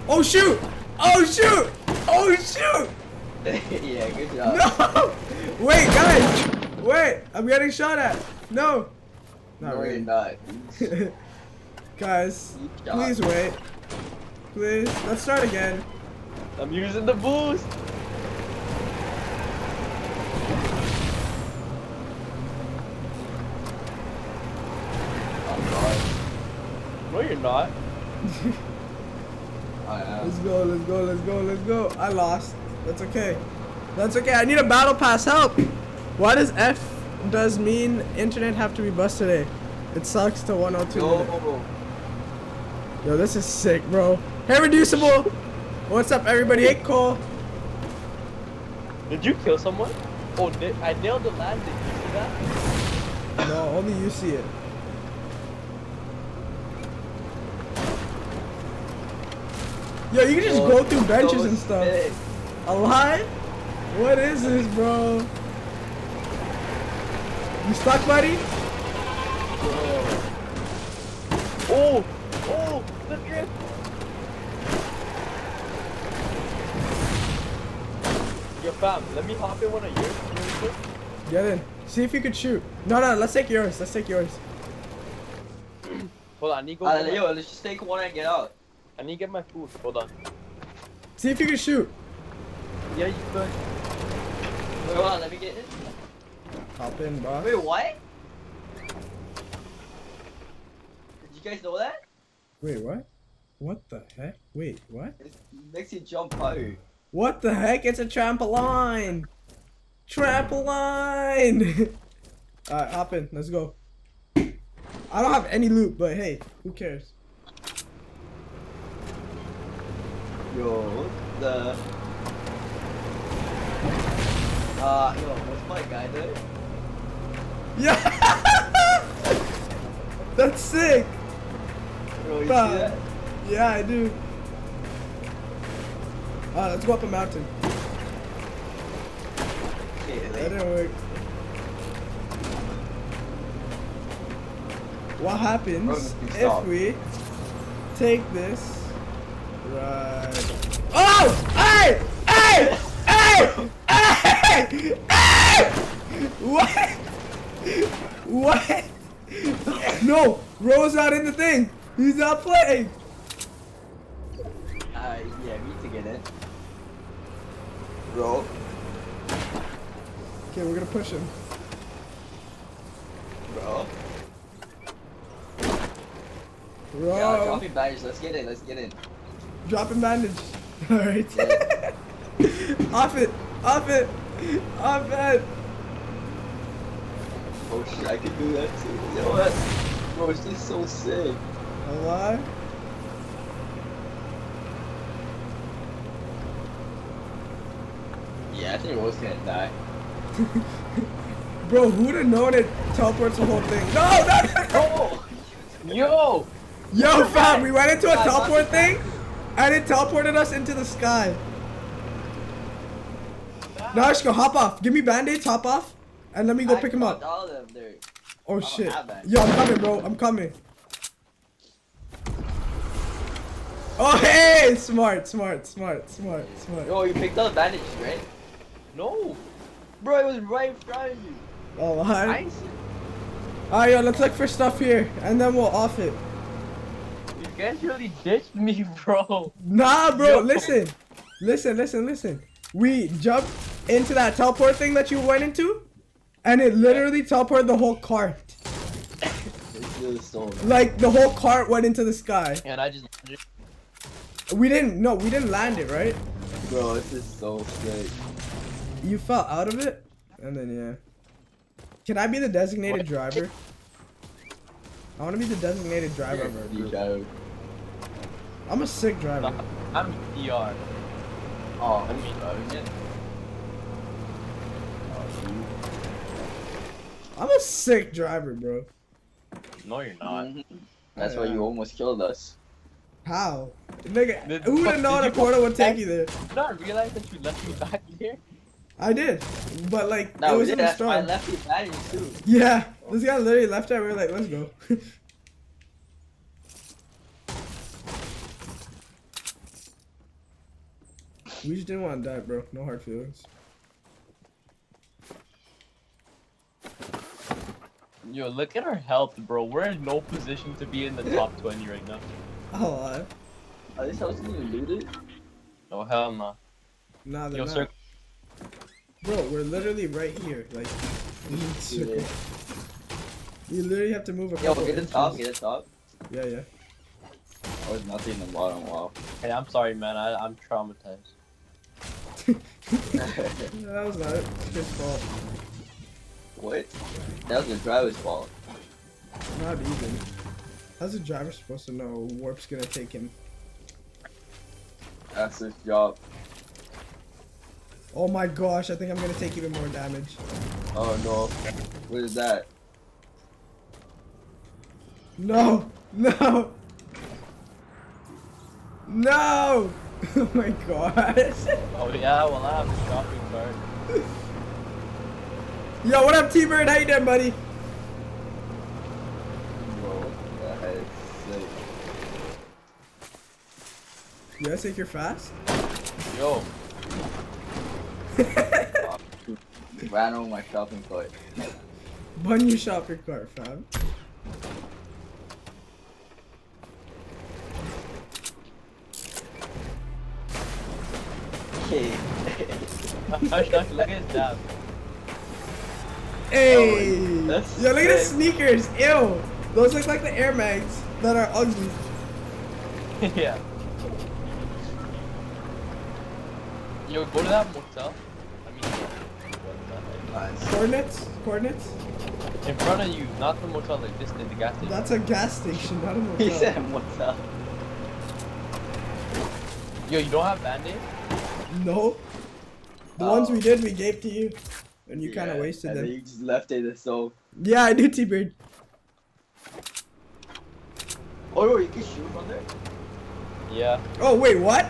A: Oh shoot! Oh shoot! Oh shoot!
E: yeah, good job.
A: No! Wait, guys! Wait, I'm getting shot at. No. Not
E: no,
A: really.
E: you're not.
A: guys, please wait. Please, let's start again.
C: I'm using the boost.
E: Oh,
C: No, you're not.
E: I am.
A: Let's go, let's go, let's go, let's go. I lost. That's okay. That's okay. I need a battle pass. Help! Why does F does mean internet have to be busted today? It sucks to 102. minute.
E: Yo.
A: This is sick, bro. Hey, reducible. What's up, everybody? Hey, Cole.
C: Did you kill someone? Oh, I nailed the landing. Did you see that?
A: No, only you see it. Yo, you can just go through benches and stuff.
E: Sick.
A: Alive? What is this, bro? You stuck, buddy?
C: Oh, oh, the drift. Yo, fam, let me hop in one of yours. really.
A: Get in. See if you can shoot. No, no, let's take yours. Let's take yours.
C: Hold on, I need to go.
E: Uh,
C: get
E: yo, let's just take one and get out.
C: I need to get my food. Hold on.
A: See if you can shoot.
C: Yeah, you could.
E: Wait, hold on, let me get in.
A: Hop in, bro.
E: Wait, what? Did you guys know that?
A: Wait, what? What the heck? Wait, what?
E: It makes you jump out.
A: What the heck? It's a trampoline! Trampoline! Alright, hop in. Let's go. I don't have any loot, but hey, who cares?
E: Yo, what the? Uh, yo, what's my guy doing?
A: Yeah! That's sick!
E: Yo, you see that?
A: Yeah, I do. Alright, let's go up a mountain.
E: Okay,
A: That didn't work. What happens if we take this right? Oh! Hey! Hey! Hey! Hey! Hey! What? What? No, Ro's not in the thing. He's not playing.
E: uh, yeah, me to get in. Bro,
A: Okay, we're gonna push him.
E: bro.
A: Bro,
E: Yeah, drop badges. Let's get in. Let's get in.
A: dropping bandage. All right.
E: Yeah.
A: off it. Off it. Off it.
E: Oh shit, I can do that too. You know what? Bro, it's just so sick.
A: Alive.
E: Yeah, I think we Ro's gonna die.
A: Bro, who'd have known it teleports the whole thing? No, no, no.
E: Oh!
C: Yo!
A: Yo, fam, we went into a teleport thing, and it teleported us into the sky. Now just go hop off. Give me band-aids, hop off, and let me go
E: I
A: pick him up.
E: All of them there.
A: Oh shit. Yo, I'm coming, bro. I'm coming. Oh hey, smart, smart, smart, smart, smart.
E: Oh, you picked up the bandages, right?
C: No!
E: Bro, it was right in front of you.
A: Oh, hi.
C: Nice!
A: Alright, yo, let's look for stuff here, and then we'll off it.
C: You guys really ditched me, bro!
A: Nah, bro,
C: Yo.
A: listen. Listen, listen, listen. We jumped into that teleport thing that you went into, and it literally teleported the whole cart.
E: This is so nice.
A: Like, the whole cart went into the sky.
C: And I just.
A: We didn't, no, we didn't land it, right?
E: Bro, this is so sick.
A: You fell out of it, and then, yeah. Can I be the designated
C: What?
A: driver? I want to be the designated driver of our
E: You
A: group. I'm a sick driver.
C: I'm DR.
E: Oh,
C: I mean,
E: driving it. Oh,
A: I'm a sick driver, bro.
C: No, you're not.
E: That's
A: I
E: why you almost killed us.
A: How? Nigga,
C: Did-
A: who would have known a portal would take
C: back?
A: you there?
C: Did you not realize that you left me back here?
A: I did, but like it
E: No, we
A: wasn't
E: did.
A: a
E: That's I left you bandages too.
A: Yeah, this guy literally left it. We were like, let's go. we just didn't want to die, bro. No hard feelings.
C: Yo, look at our health, bro. We're in no position to be in the top 20 right now.
A: Oh,
E: Are this house even looted?
C: Oh, hell no.
A: nah, they're
C: Yo,
A: not.
C: sir.
A: Bro, we're literally right here. Like, we need circle.
E: Yeah.
A: You literally have to move a
E: Yo,
A: couple
E: get the top, get the top.
A: Yeah, yeah.
E: Or is nothing in the bottom? Wow.
C: Hey, I'm sorry, man. I, I'm traumatized.
A: that was not it's his fault.
E: what? That was the driver's fault.
A: Not even. How's the driver supposed to know Warp's gonna take him?
E: That's his job.
A: Oh my gosh, I think I'm gonna take even more damage.
E: Oh no. What is that?
A: No! No! No! Oh my gosh.
C: Oh yeah, well I have a shopping cart.
A: Yo, what up, T-Bird? How you doing, buddy?
E: Bro, that is sick.
A: You guys think you're fast?
C: Yo,
E: Ran over my shopping cart.
A: Bun your shopping cart, fam.
E: Okay.
C: Hush, hush, look at his dab.
A: Hey!
E: that's
A: Yo, look at his
E: sick.
A: sneakers. Ew! Those look like the Air Mags that are ugly.
C: yeah. Yo, go to that motel. I mean, what
E: Nice.
A: Coordinates? Coordinates?
C: In front of you, not the motel like this, the gas station.
A: That's a gas station, not a motel.
E: He said, what's up?
C: Yo, you don't have band-aid?
A: No. The
E: Oh.
A: ones we did, we gave to you. And you kind of
E: Yeah,
A: wasted
E: and then
A: them.
E: you just left it so.
A: Yeah, I do, T-Bird.
E: Oh no, you can shoot from there?
C: Yeah.
A: Oh, wait, what?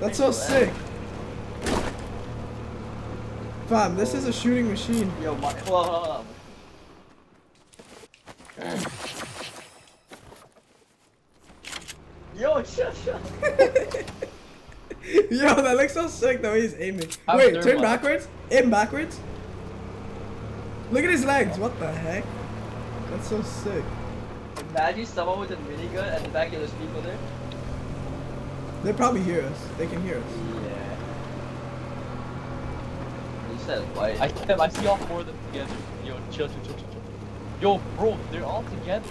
A: That's so
E: Wow.
A: sick. Fam, this is a shooting machine.
E: Yo, my. Hold on, hold on. Yo, shut, shut.
A: Yo, that looks so sick the way he's aiming.
C: Have
A: Wait, turn backwards. Aim backwards. Look at his legs. What the heck? That's so sick.
E: Imagine someone with a minigun at the back of those people there.
A: They probably hear us. They can hear us.
E: Yeah. You said white.
C: I can I see all four of them together. Yo, chill, chill, chill, chill, chill. Yo, bro, they're all together.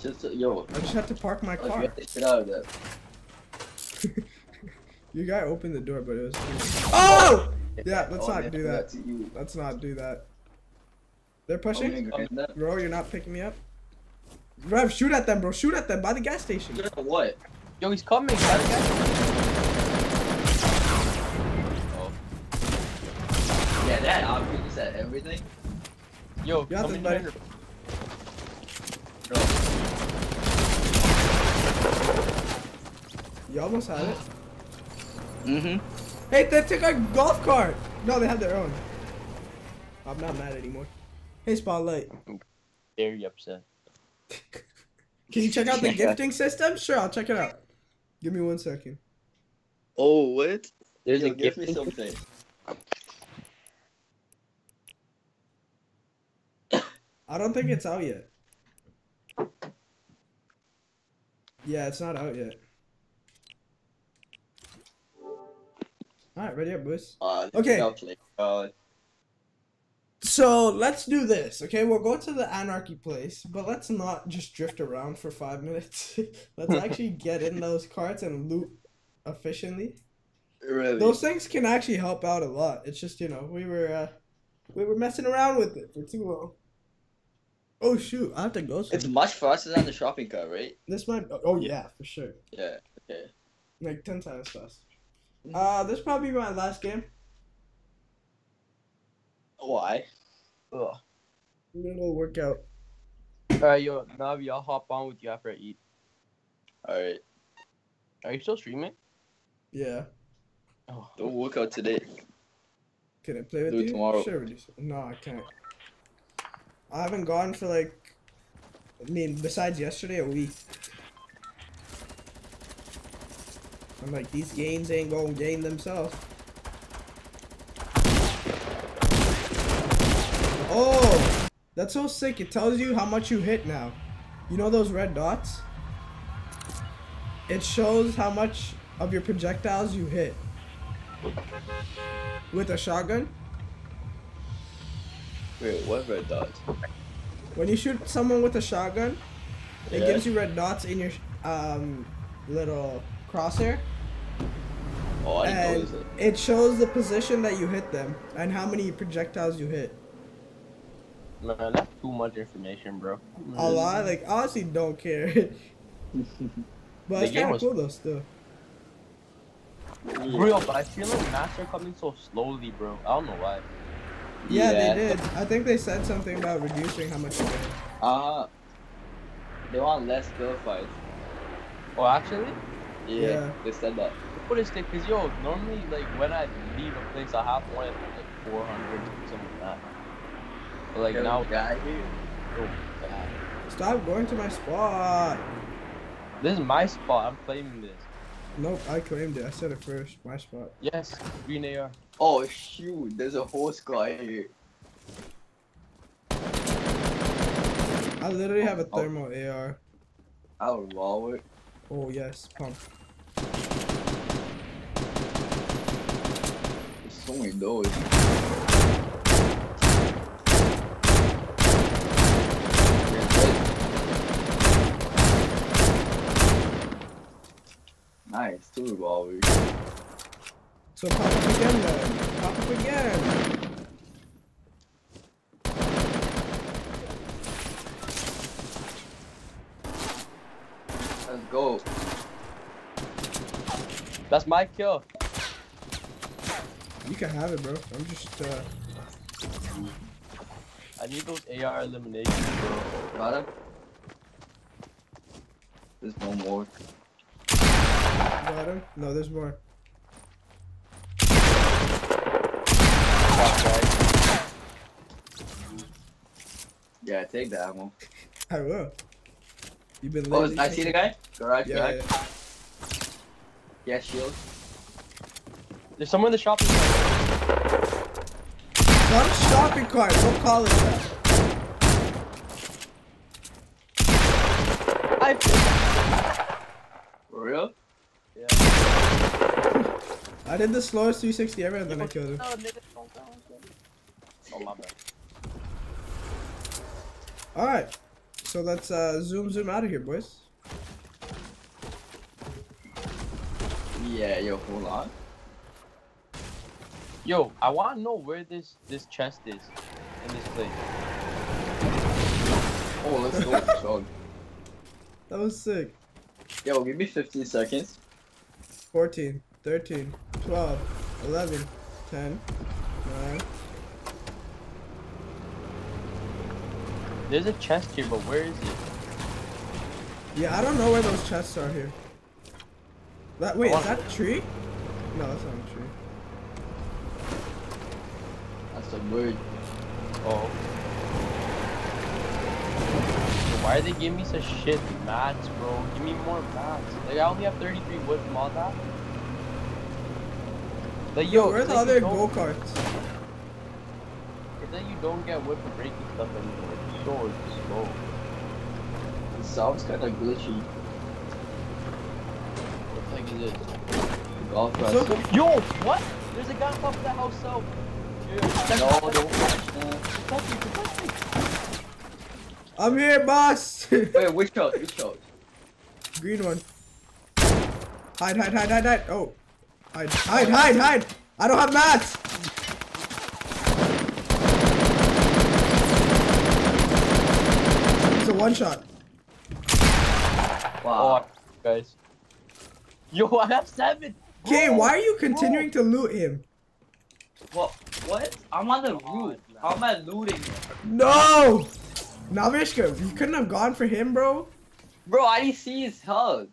E: Just uh, yo.
A: I just had to park my
E: Let's
A: car.
E: get the shit out of there.
A: Your guy opened the door, but it was. Oh! oh! Yeah, oh, let's
E: Oh,
A: not
E: yeah,
A: do that.
E: that's.
A: Let's not do that. They're
E: Oh,
A: pushing.
E: you ain't
A: Bro, you're not picking me up. Rev, shoot at them, bro. Shoot at them by the gas station.
E: What?
C: Yo, he's coming. Got a gas-
E: Oh. Yeah, that obviously said everything.
C: Yo,
A: Got
C: come
A: this,
C: in here.
A: You almost had it.
E: Mm-hmm.
A: Hey, they took our golf cart. No, they have their own. I'm not mad anymore. Hey, Spotlight.
C: Very upset.
A: Can you check out the gifting system? Sure, I'll check it out. Give me one second.
E: Oh, what?
C: There's
E: Yo,
C: a
E: give me something.
A: I don't think it's out yet. Yeah, it's not out yet. Alright, ready up, boys.
E: Uh,
A: Okay.
E: Uh,
A: So let's do this, okay? We'll go to the anarchy place, but let's not just drift around for five minutes. let's actually get in those carts and loot efficiently.
E: really?
A: Those things can actually help out a lot. It's just you know we were uh, we were messing around with it for too long. Oh shoot! I have to go.
E: It's much faster than the shopping cart, right?
A: This might. Oh yeah, for sure.
E: Yeah. Okay.
A: Like ten times faster. Uh, this probably be my last game.
E: Why?
C: Ugh.
A: I'm gonna go work out.
C: Alright, yo, Navi, I'll hop on with you after I eat.
E: All right.
C: Are you still streaming?
A: Yeah.
C: Oh.
E: Don't work out today.
A: Can I play with
E: Do it
A: you?
E: tomorrow.
A: Sure. we do No, I can't. I haven't gone for like. I mean, besides yesterday, a week. I'm like, these games ain't gonna game themselves. Oh, that's so sick. It tells you how much you hit now. You know those red dots? It shows how much of your projectiles you hit. With a shotgun?
E: Wait, what red dots?
A: When you shoot someone with a shotgun, it
C: Yeah.
A: gives you red dots in your um little crosshair,
E: Oh, I didn't
A: and
E: notice it.
A: it shows the position that you hit them and how many projectiles you hit.
C: Man, that's too much information, bro.
A: A lot, like honestly, don't care. but
C: The
A: it's kind of
C: was-
A: cool though. Still,
C: Real, but I feel like maps are coming so slowly, bro. I don't know why.
A: Yeah,
E: Yeah.
A: they did. I think they said something about reducing how much you get.
E: Uh, they want less skill fights.
C: Oh, actually?
E: Yeah,
A: Yeah.
E: they said that.
C: What is it? Cause yo, normally like when I leave a place, I have one at like 400 something like that. But like
E: Yo,
C: now,
E: guy here.
C: oh, God.
A: Stop going to my spot.
C: this is my spot. I'm claiming this.
A: Nope, I claimed it. I said it first. My spot.
C: Yes, green AR.
E: Oh shoot, there's a horse guy here.
A: I literally have a
E: Oh. oh.
A: thermal AR.
E: I'll roll it.
A: Oh yes, pump.
E: There's so many doors. Nice, two revolvers.
A: So pop up again then. Pop up again.
E: Let's go.
C: That's my kill.
A: You can have it, bro. I'm just uh.
C: I need those AR eliminations, bro.
E: Got him. There's no more.
A: Got him. No, there's more.
C: Fuck, guys.
E: Yeah, take the ammo.
A: I will. You've been.
E: Oh, I see the guy. Garage
A: Yeah,
E: back.
A: yeah.
E: Yeah, shield.
C: There's someone in the shopping cart.
A: Not a shopping cart. Don't call it that.
C: I
E: For real?
C: Yeah.
A: I did the slowest 360 ever, and then I killed him.
C: Oh my bad.
A: All right. So let's uh, zoom zoom out of here, boys.
E: Yeah, yo, hold on.
C: Yo, I want to know where this this chest is in this place.
E: Oh, let's go. Chug.
A: That was sick.
E: Yo, give me 15 seconds.
A: 14, 13, 12, 11, 10, 9.
C: There's a chest here, but where is it?
A: Yeah, I don't know where those chests are here. That wait, is that a tree? No, that's not a tree.
E: That's a bird.
C: Oh. Why are they giving me such shit mats, bro? Give me more mats. Like I only have 33 wood from all that. Like
A: Yo,
C: yo,
A: where are the other go karts?
C: It's like you don't get whipped for breaking stuff anymore. It's so slow.
E: It sounds kind of glitchy.
C: What the heck is this?
E: Golf
A: So
E: class.
C: Yo, what? There's a guy on top of the house cell. Yo,
E: No, don't touch that.
C: protect me, protect me.
A: I'm here, boss.
E: Wait, which house? Which house?
A: Green one. Hide, hide, hide, hide, hide. Oh, hide, hide, hide, hide. I don't have mats. It's a one shot.
C: Oh,
E: Wow.
C: guys. Yo, I have seven.
A: Okay, why are you continuing to loot him?
E: What? What? I'm on the roof. How am I looting?
A: No! Navishka, you couldn't have gone for him, bro.
E: Bro, I didn't see his hug.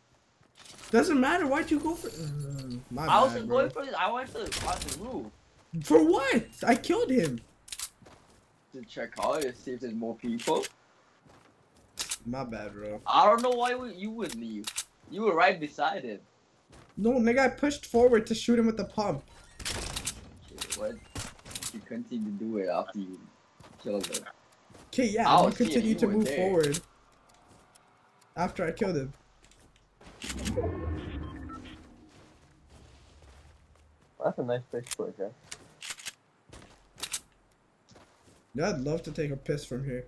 A: Doesn't matter. Why'd you go for? Uh, my
E: I wasn't
A: bro.
E: going for this. I went to on the roof
A: For what? I killed him.
E: to check out to see if there's more people.
A: My bad, bro.
E: I don't know why you would leave. You were right beside him.
A: No, nigga, I pushed forward to shoot him with the pump.
E: What? You continue to do it after you killed him.
A: Okay, yeah,
E: I
A: you
E: was here,
A: continue to move
E: there.
A: forward. After I killed him.
C: That's a nice place for it, guys.
A: Yeah, I'd love to take a piss from here.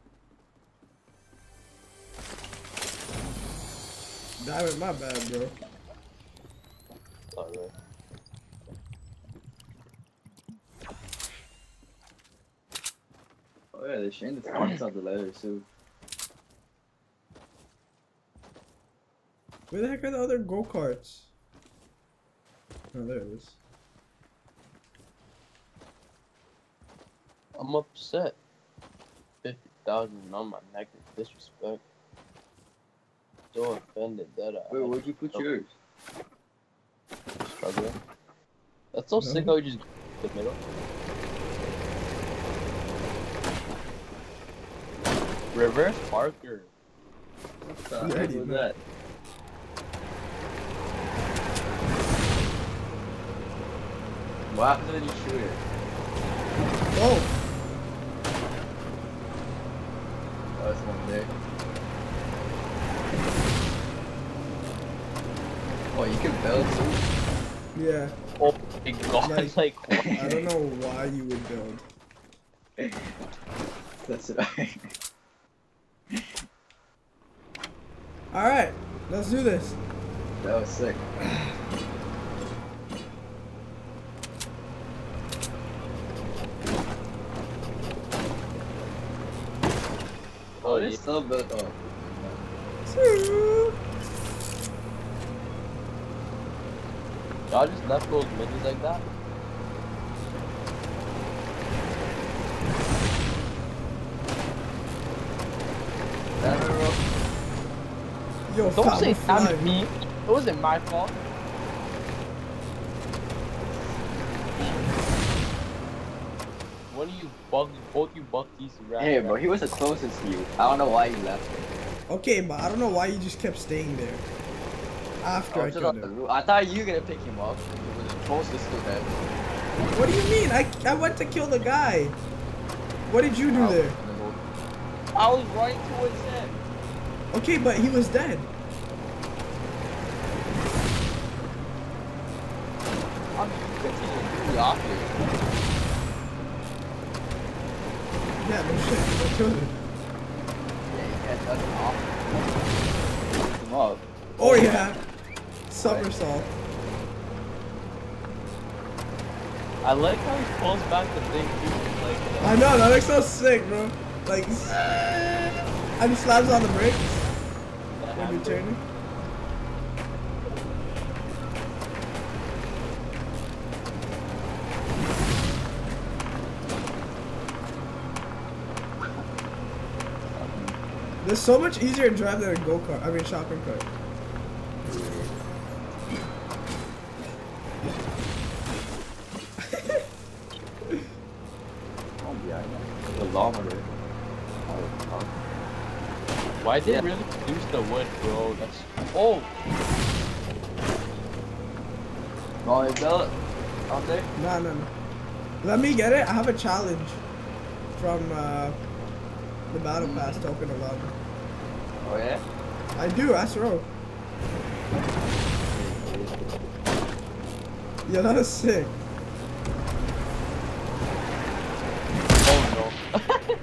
A: Diamond, my bad, bro.
C: Alright.
E: Oh yeah, oh, they're showing the fronts of the letters too.
A: Where the heck are the other go karts? Oh, there it is.
C: I'm upset. 50,000 on my neck is disrespect. So offended that I
E: Wait, where'd you put yours?
C: struggling. That's so
A: No.
C: sick how you just the middle. Reverse Parker.
E: What the
A: already
E: heck was
A: know.
E: that? What happens when you shoot it?
A: Oh,
E: Oh, it's one there. Oh, you can build too?
A: yeah.
C: Oh my god,
A: Like,
C: like, what?
A: I don't know why you would build.
E: That's right.
A: Alright, let's do this.
E: that was sick.
C: Yeah.
E: it's still built up.
C: Y'all just left those minis like that?
E: That's.
A: Yo,
C: Don't say
A: we're
C: damn
A: flying.
C: me. It wasn't my fault. One of you bug, both you buckies ran.
E: Hey, bro, he was the closest to you. I don't know why you left.
A: Okay, but I don't know why you just kept staying there. After
E: I,
A: I killed him.
E: I thought you were gonna pick him up. He was the closest to them.
A: What do you mean? I, I went to kill the guy. What did you do
E: I
A: there?
C: I was right towards him.
A: Okay, but he was dead.
C: I mean, you continue to do the opposite.
A: Yeah, no shit. Him.
E: Yeah, you had nothing off. Picked him up.
A: Oh yeah. Somersault.
C: I like how he pulls back the thing too. Like, uh,
A: I know, that looks so sick, bro. Like, and he slams on the brakes when you're turning. It's so much easier to drive than a go kart. I mean, shopping cart.
E: Oh, yeah, I know. The kilometer.
C: Why did
E: Yeah.
C: really use the wood, bro? That's oh,
E: Oh, is that out there?
A: No, no, no. Let me get it. I have a challenge from uh, the Battle Pass token 11.
E: Oh, yeah?
A: I do, I swear. Yeah, that is sick.
C: oh no.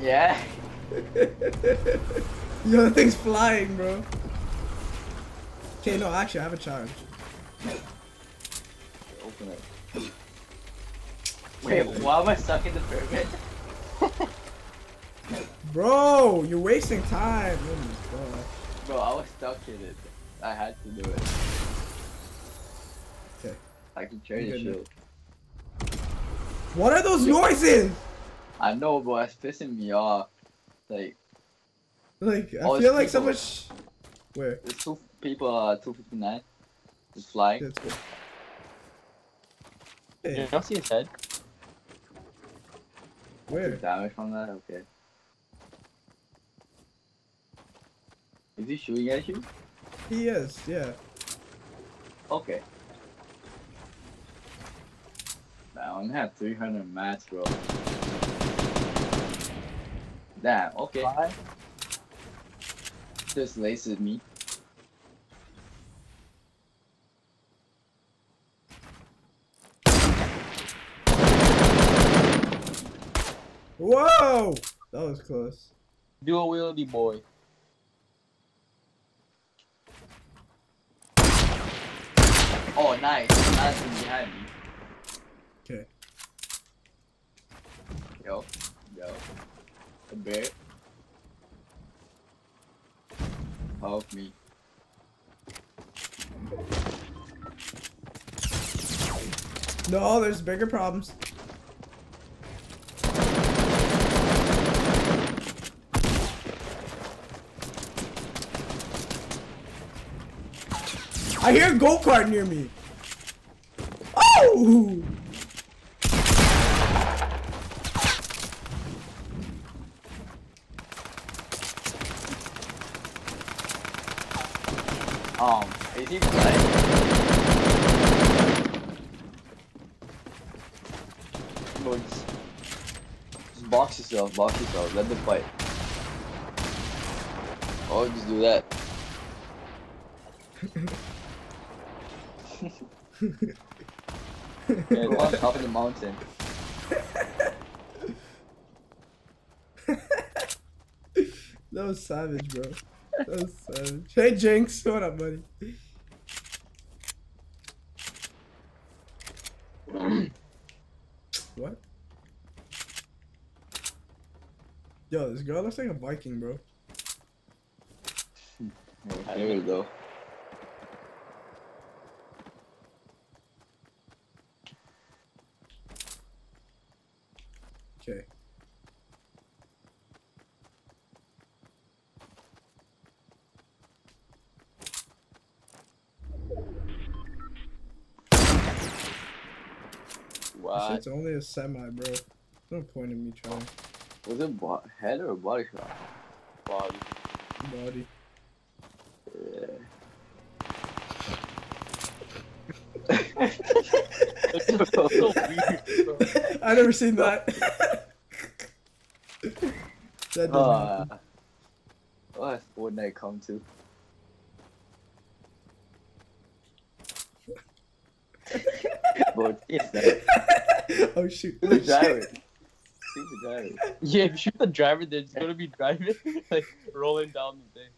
E: Yeah.
A: Yo, that thing's flying, bro. Okay, no, actually, I have a challenge.
E: Open it. Wait, why am I stuck in the pyramid?
A: Bro, you're wasting time. Oh my.
E: Bro, I was stuck in it. I had to do it.
A: Okay.
E: I can trade
A: You
E: the
A: good
E: shield.
A: What are those noises?
E: I know, but it's pissing me off. Like,
A: Like, I feel like so much. Where?
E: there's two people, uh, 259. Just flying.
A: That's good.
C: You
A: Hey,
C: don't see his head?
A: where?
E: Damage from that? Okay. Is he shooting at you?
A: He is, yeah.
E: Okay. Man, I only have 300 mats, bro. Damn, okay.
C: Why?
E: Just laces me.
A: Whoa! That was close.
C: Dual wieldy boy.
E: Oh, nice. That's behind me.
A: Okay.
E: Yo, yo. A bear. Help me.
A: No, there's bigger problems. I hear a go kart near me.
E: Um, is he playing? Just box yourself, box yourself, let them fight. Oh, just do that. yeah, on top of the mountain.
A: That was savage, bro. That was savage. Hey, Jinx. What up, buddy? what? Yo, this girl looks like a Viking, bro.
E: There we go.
A: Okay.
E: What?
A: shit's only a semi, bro. No point in me trying.
E: Was it head or body shot? Body.
A: Body.
E: That's so weird.
A: I never seen that. that
E: Uh, what would I come to? Bro, it's that.
A: oh shoot.
E: Shoot the driver. Shoot the driver.
C: Yeah, if you shoot the driver, they're just gonna be driving, like rolling down the thing.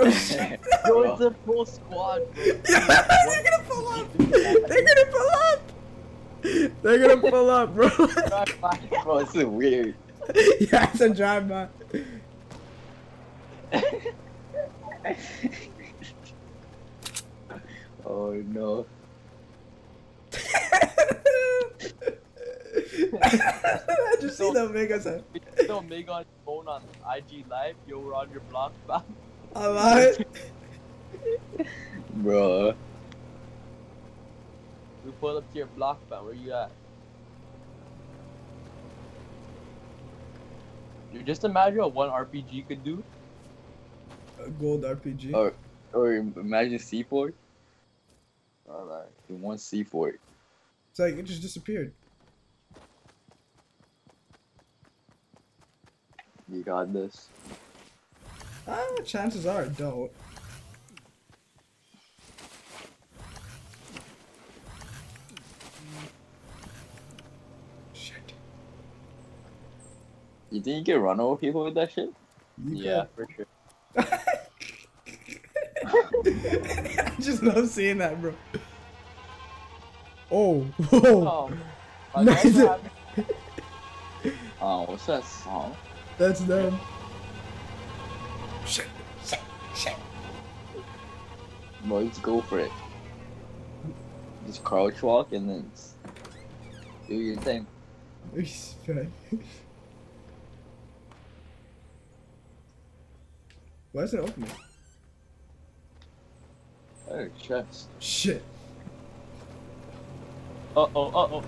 A: Oh shit.
C: Bro, it's full squad, bro.
A: Yeah, they're gonna pull up. They're gonna pull up. They're gonna pull up, bro.
E: Bro, this is weird.
A: yeah, it's a drive by.
E: oh no.
A: I just see the.
C: It's still on phone on IG Live. Yo, we're on your block. spot.
A: I lied.
E: Bro.
C: We pull up to your block, man. Where you at? Dude, just imagine what one RPG could do.
A: A gold RPG.
E: Oh. Or imagine C4. Alright. In one C4.
A: It's like it just disappeared.
E: You got this.
A: Ah, chances are it don't. Shit.
E: You think you can run over people with that shit?
A: You
C: Yeah, for sure.
A: I just love seeing that, bro. Oh, whoa.
C: Oh,
A: Nice.
E: Oh, what's that song?
A: That's them.
E: Just go for it. Just crouch walk and then do your thing.
A: Respect. Why is it opening?
E: Oh, chest.
A: Shit.
C: Uh oh, uh oh.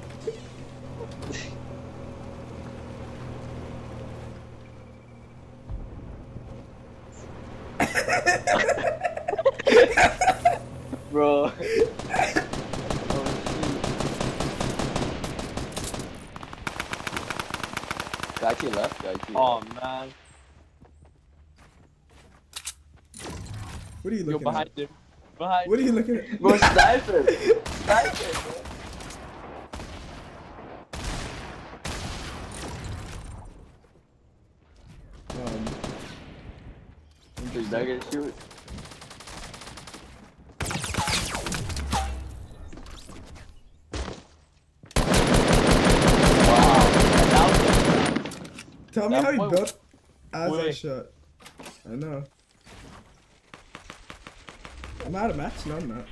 E: Bro. Guy to your left, guy to your
C: Oh man.
A: What are you
C: Yo,
A: looking
C: behind
A: at?
C: him. Behind him.
A: What are you looking at?
E: Bro, sniper! Sniper, bro.
A: Um,
E: He's not gonna shoot.
A: Tell me how you built as
C: boy.
A: shot. I know. I'm out of match. No, I'm not.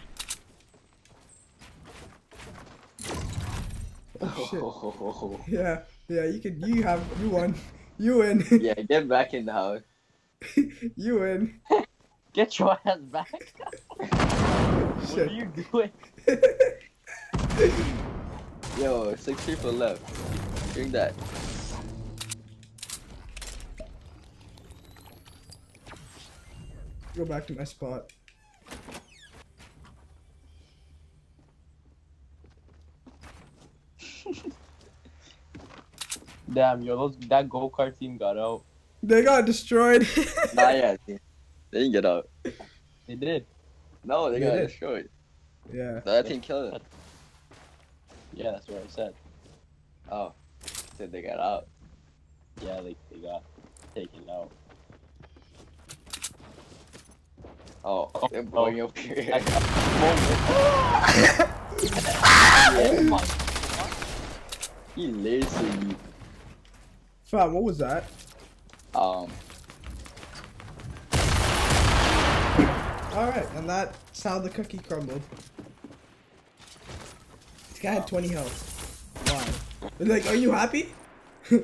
A: Oh shit. Yeah, yeah. You can You have. You won. You win.
E: Yeah, get back in the house.
A: you win.
C: Get your ass back. what are you doing?
E: Yo, six people left. Drink that.
A: Go back to my spot.
C: Damn, yo, those that go kart team got out.
A: They got destroyed.
E: Not yet. They didn't get out.
C: They did.
E: No, they
A: They
E: got
A: did.
E: destroyed.
A: yeah.
E: The other team killed it.
C: Yeah, that's what I said.
E: Oh, said they got out.
C: Yeah, they, they got taken out.
E: Oh,
C: Oh,
E: they're blowing up here.
C: oh my
E: He lazy.
A: Fam, what was that?
E: Um,
A: All right, and that's how the cookie crumbled. This guy had 20 health. Wow. Like, are you happy? hey,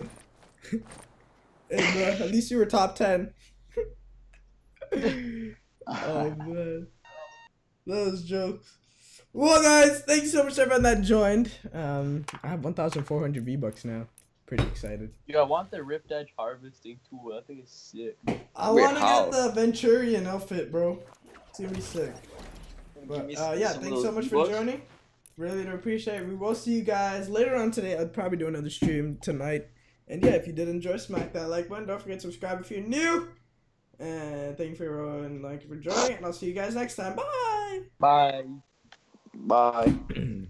A: bro, at least you were top 10. oh man, those jokes. Well, guys, thank you so much to everyone that joined. Um, I have 1,400 V bucks now. Pretty excited.
C: Yeah, I want the Rift Edge harvesting tool. I think it's sick.
A: I want to get the Venturion outfit, bro. It's gonna be sick. But uh, yeah, thanks so much for
E: V-Bucks.
A: joining. Really do appreciate it. We will see you guys later on today. I'll probably do another stream tonight. And yeah, if you did enjoy, smack that like button. Don't forget to subscribe if you're new. And thank you for everyone like for joining. And I'll see you guys next time. Bye.
C: Bye.
E: Bye.